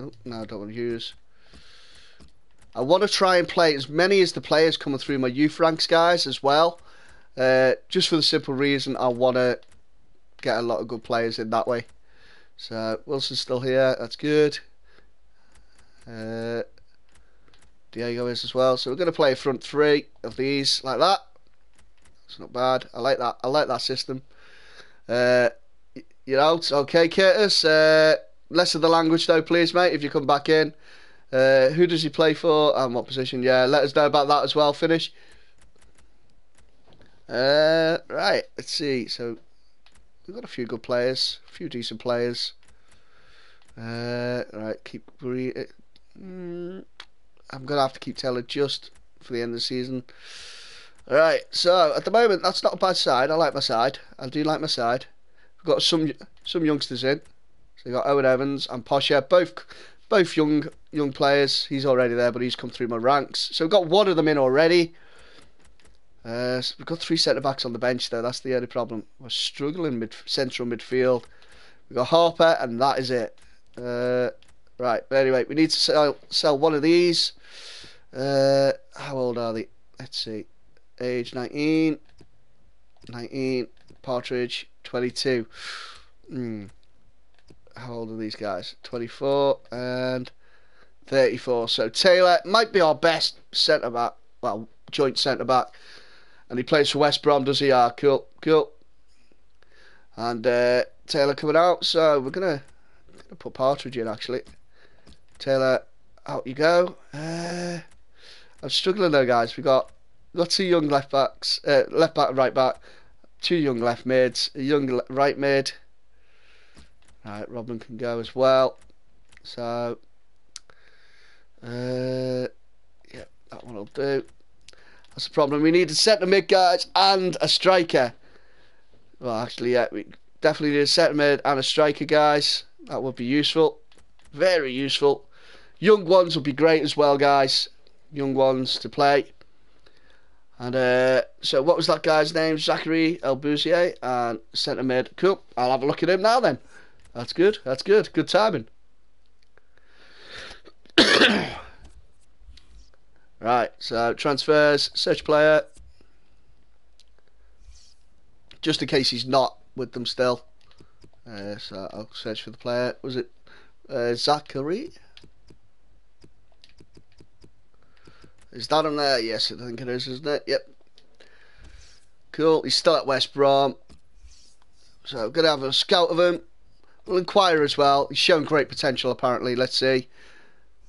Oh, no, I don't want to use. I want to try and play as many as the players coming through my youth ranks, guys, as well. Uh, just for the simple reason I want to get a lot of good players in that way. So Wilson's still here. That's good. Uh, Diego is as well. So we're going to play a front three of these like that. It's not bad. I like that. I like that system. Uh, you're out. Okay, Curtis. Uh, less of the language though, please, mate. If you come back in. Uh, who does he play for and what position? Yeah, let us know about that as well. Finish. Uh, right. Let's see. So we've got a few good players, a few decent players. Uh, right, keep. Re- mm, I'm gonna have to keep Taylor just for the end of the season. Alright, so at the moment that's not a bad side. I like my side. I do like my side. We've got some some youngsters in. So we've got Owen Evans and Posher, both both young young players. He's already there, but he's come through my ranks. So we've got one of them in already. Uh, so we've got three centre backs on the bench though. That's the only problem. We're struggling mid central midfield. We've got Harper, and that is it. Uh, right, but anyway, we need to sell sell one of these. Uh, how old are they? Let's see. Age 19. 19. Partridge 22. Hmm. How old are these guys? 24 and 34. So Taylor might be our best centre back. Well, joint centre back and he plays for West Brom, does he? Ah, cool, cool. And uh, Taylor coming out, so we're gonna, gonna put Partridge in actually. Taylor, out you go. Uh, I'm struggling though, guys. We got got two young left backs, uh, left back right back, two young left mids, a young right mid. Right, Robin can go as well. So, uh, yeah, that one will do. That's the problem. We need a centre mid, guys, and a striker. Well, actually, yeah, we definitely need a centre mid and a striker, guys. That would be useful. Very useful. Young ones would be great as well, guys. Young ones to play. And uh, so, what was that guy's name? Zachary Elbouzedi and centre mid. Cool. I'll have a look at him now then. That's good. That's good. Good timing. Right, so transfers, search player. Just in case he's not with them still. Uh, so I'll search for the player. Was it uh, Zachary? Is that on there? Yes, I think it is, isn't it? Yep. Cool. He's still at West Brom. So going to have a scout of him. We'll inquire as well. He's shown great potential apparently. Let's see.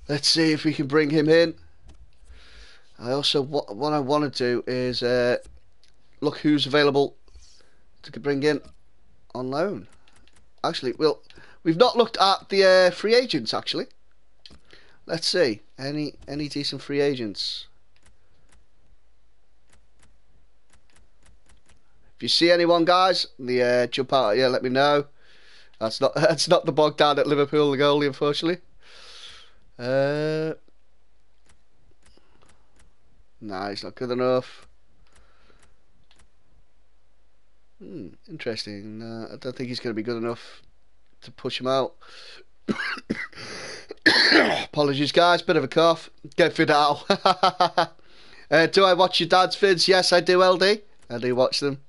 Let's see if we can bring him in. I also what what I want to do is uh, look who's available to bring in on loan. Actually, we'll we've not looked at the uh, free agents actually. Let's see any any decent free agents. If you see anyone, guys, the uh, jump out, yeah, let me know. That's not that's not the Bogdan at Liverpool, the goalie, unfortunately. Uh, nah, he's not good enough. Hmm, interesting. Uh, I don't think he's going to be good enough to push him out. Apologies, guys. Bit of a cough. Get fit out. uh, do I watch your dad's vids? Yes, I do, LD. I do watch them.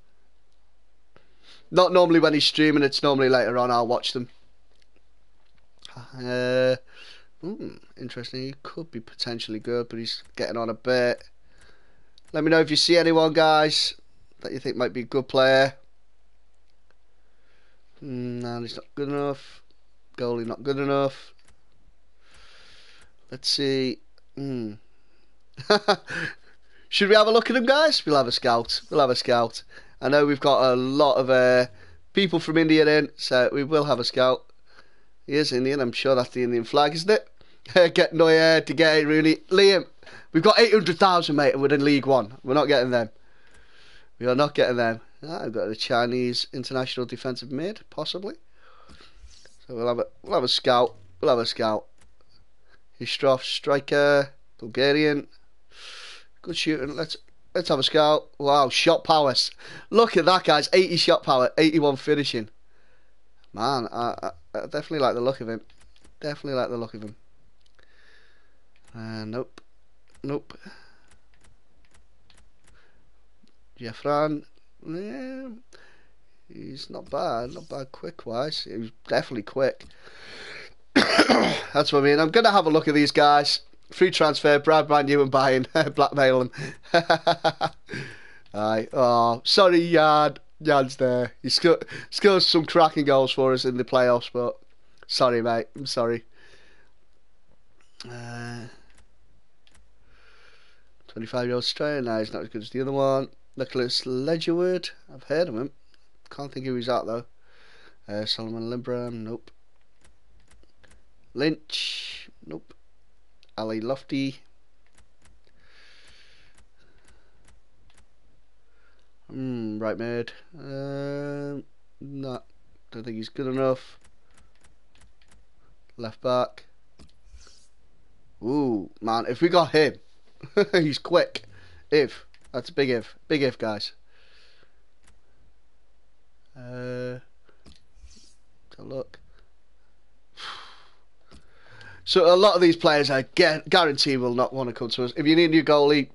Not normally when he's streaming. It's normally later on. I'll watch them. Uh, hmm, interesting. He could be potentially good, but he's getting on a bit. Let me know if you see anyone, guys, that you think might be a good player. Mm, no, he's not good enough. Goalie not good enough. Let's see. Mm. Should we have a look at him, guys? We'll have a scout. We'll have a scout. I know we've got a lot of uh, people from India in, so we will have a scout. He is Indian. I'm sure that's the Indian flag, isn't it? get Neuer, De Gea, Rooney, Liam. We've got 800,000, mate, and we're in League One. We're not getting them. We are not getting them. I've got a Chinese international defensive mid, possibly. So we'll have a we'll have a scout. We'll have a scout. Hristov striker, Bulgarian. Good shooting. Let's let's have a scout. Wow, shot powers. Look at that, guys. 80 shot power, 81 finishing. Man, I, I, I definitely like the look of him. Definitely like the look of him. Uh, nope. Nope. Jeffran, yeah, he's not bad, not bad quick wise. He's definitely quick. That's what I mean. I'm going to have a look at these guys. Free transfer, Brad Brand New and buying, blackmail them. Aye. Oh, sorry, Yard. Yard's there. He scored, scored some cracking goals for us in the playoffs, but sorry, mate. I'm sorry. Uh, 25 year old Australian. Now he's not as good as the other one. Nicholas Ledgerwood. I've heard of him. Can't think who he's at though. Uh, Solomon Limbram. Nope. Lynch. Nope. Ali Lofty. Hmm, right mid. Um, no, don't think he's good enough. Left back. Ooh, man, if we got him, he's quick. If. That's a big if. Big if, guys. Uh, look. So a lot of these players, I guarantee, will not want to come to us. If you need a new goalie,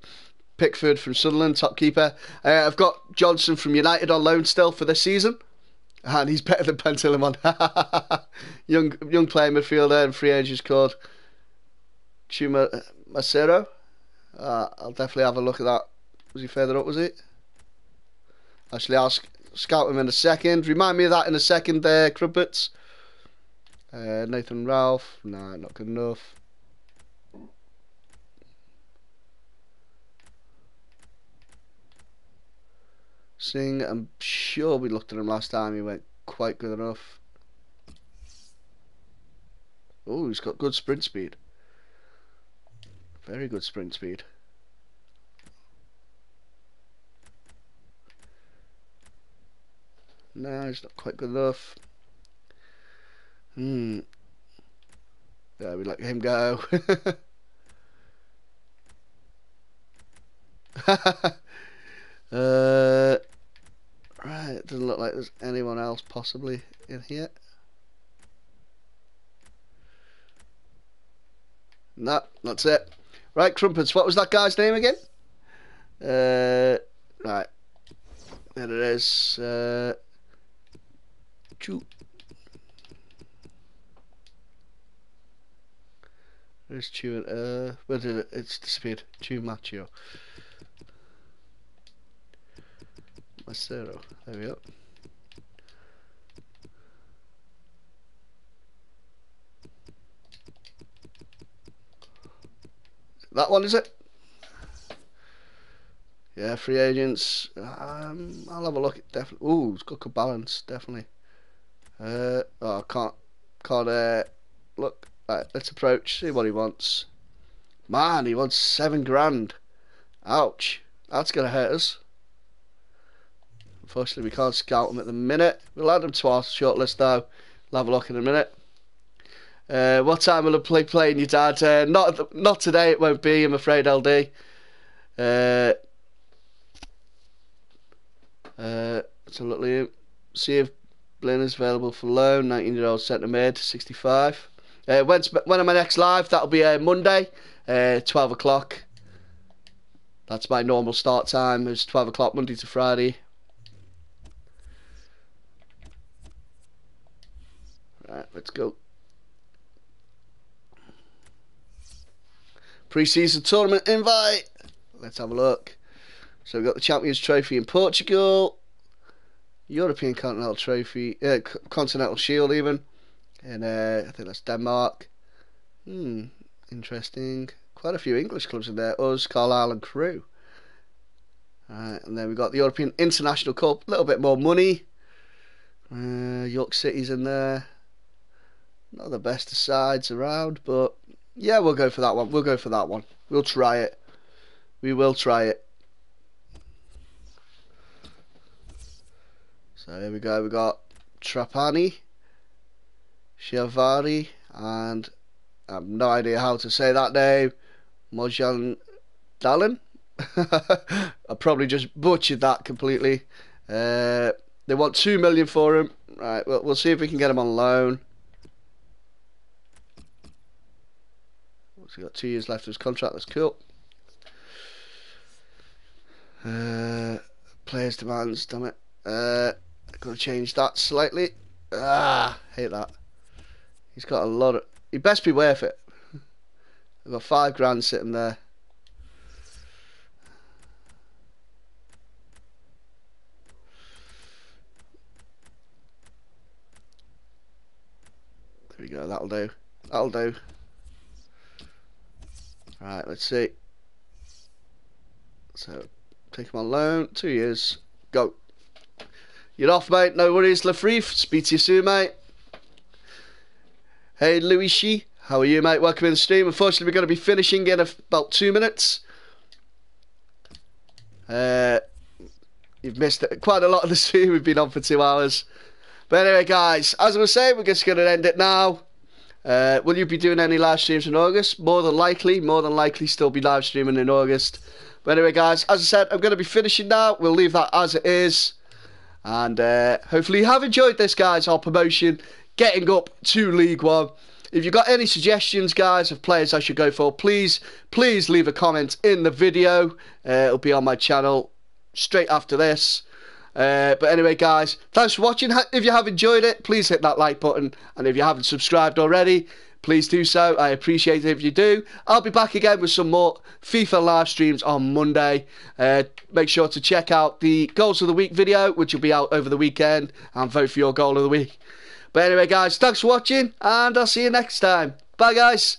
Pickford from Sunderland, top keeper. Uh, I've got Johnson from United on loan still for this season, and he's better than Pantilimon. young young player midfielder and free agent called Chuma Macero. Uh, I'll definitely have a look at that. Was he further up, was it? Actually, I'll sc scout him in a second. Remind me of that in a second there, Crumpets. Uh, Nathan Ralph. Nah, not good enough. Singh, I'm sure we looked at him last time. He went quite good enough. Oh, he's got good sprint speed. Very good sprint speed. No, it's not quite good enough. Hmm. Yeah, we let him go. uh, right, it doesn't look like there's anyone else possibly in here. No, that's it. Right, Crumpets, what was that guy's name again? Uh, right. There it is. Uh, Chu. Where's Chu? Uh, where did it? It's disappeared. Chu Macho. That's zero. There we go. That one is it? Yeah, free agents. Um, I'll have a look. At definitely. Ooh, it's got good balance. Definitely. Uh, oh, I can't. Can't. Uh, look. Right, let's approach. See what he wants. Man, he wants seven grand. Ouch. That's gonna hurt us. Unfortunately, we can't scout him at the minute. We'll add him to our shortlist though. We'll have a look in a minute. Uh, what time will I play playing your dad? Uh, not not today. It won't be. I'm afraid, LD. Uh, uh, so look, see if Blin is available for loan. 19 year old centre mid, 65. Uh, when's, when am I next live? That'll be uh, Monday, uh, 12 o'clock. That's my normal start time. It's 12 o'clock Monday to Friday. Right, let's go. Pre-season tournament invite. Let's have a look. So we've got the Champions Trophy in Portugal, European Continental Trophy, uh, Continental Shield even, and uh, I think that's Denmark. Hmm, interesting. Quite a few English clubs in there. Us, Carlisle, and Crewe. Right, and then we've got the European International Cup. A little bit more money. Uh, York City's in there. Not the best of sides around, but yeah, we'll go for that one. We'll go for that one. We'll try it. We will try it. So here we go. We got Trapani, Shiavari, and I have no idea how to say that name. Mojan Dallin. I probably just butchered that completely. Uh, they want two million for him. Right, we'll, we'll see if we can get him on loan. He's got two years left of his contract. That's cool. Uh, players demands. Damn it. Uh, to change that slightly. Ah, hate that. He's got a lot of. He best be worth it. I've got five grand sitting there. There we go. That'll do. That'll do. Right, let's see. So, take him on loan. Two years. Go. You're off, mate. No worries. Lafreef. Speak to you soon, mate. Hey, Louis Shi. How are you, mate? Welcome in the stream. Unfortunately, we're going to be finishing in about two minutes. Uh, you've missed quite a lot of the stream. We've been on for two hours. But anyway, guys, as I was saying, we're just going to end it now. Uh, will you be doing any live streams in August? More than likely, more than likely, still be live streaming in August. But anyway, guys, as I said, I'm going to be finishing now. We'll leave that as it is. And uh, hopefully you have enjoyed this, guys, our promotion, getting up to League One. If you've got any suggestions, guys, of players I should go for, please, please leave a comment in the video. Uh, it'll be on my channel straight after this. Uh, but anyway, guys, thanks for watching. If you have enjoyed it, please hit that like button. And if you haven't subscribed already, please do so. I appreciate it if you do. I'll be back again with some more FIFA live streams on Monday. Uh, make sure to check out the Goals of the Week video, which will be out over the weekend, and vote for your Goal of the Week. But anyway, guys, thanks for watching, and I'll see you next time. Bye, guys.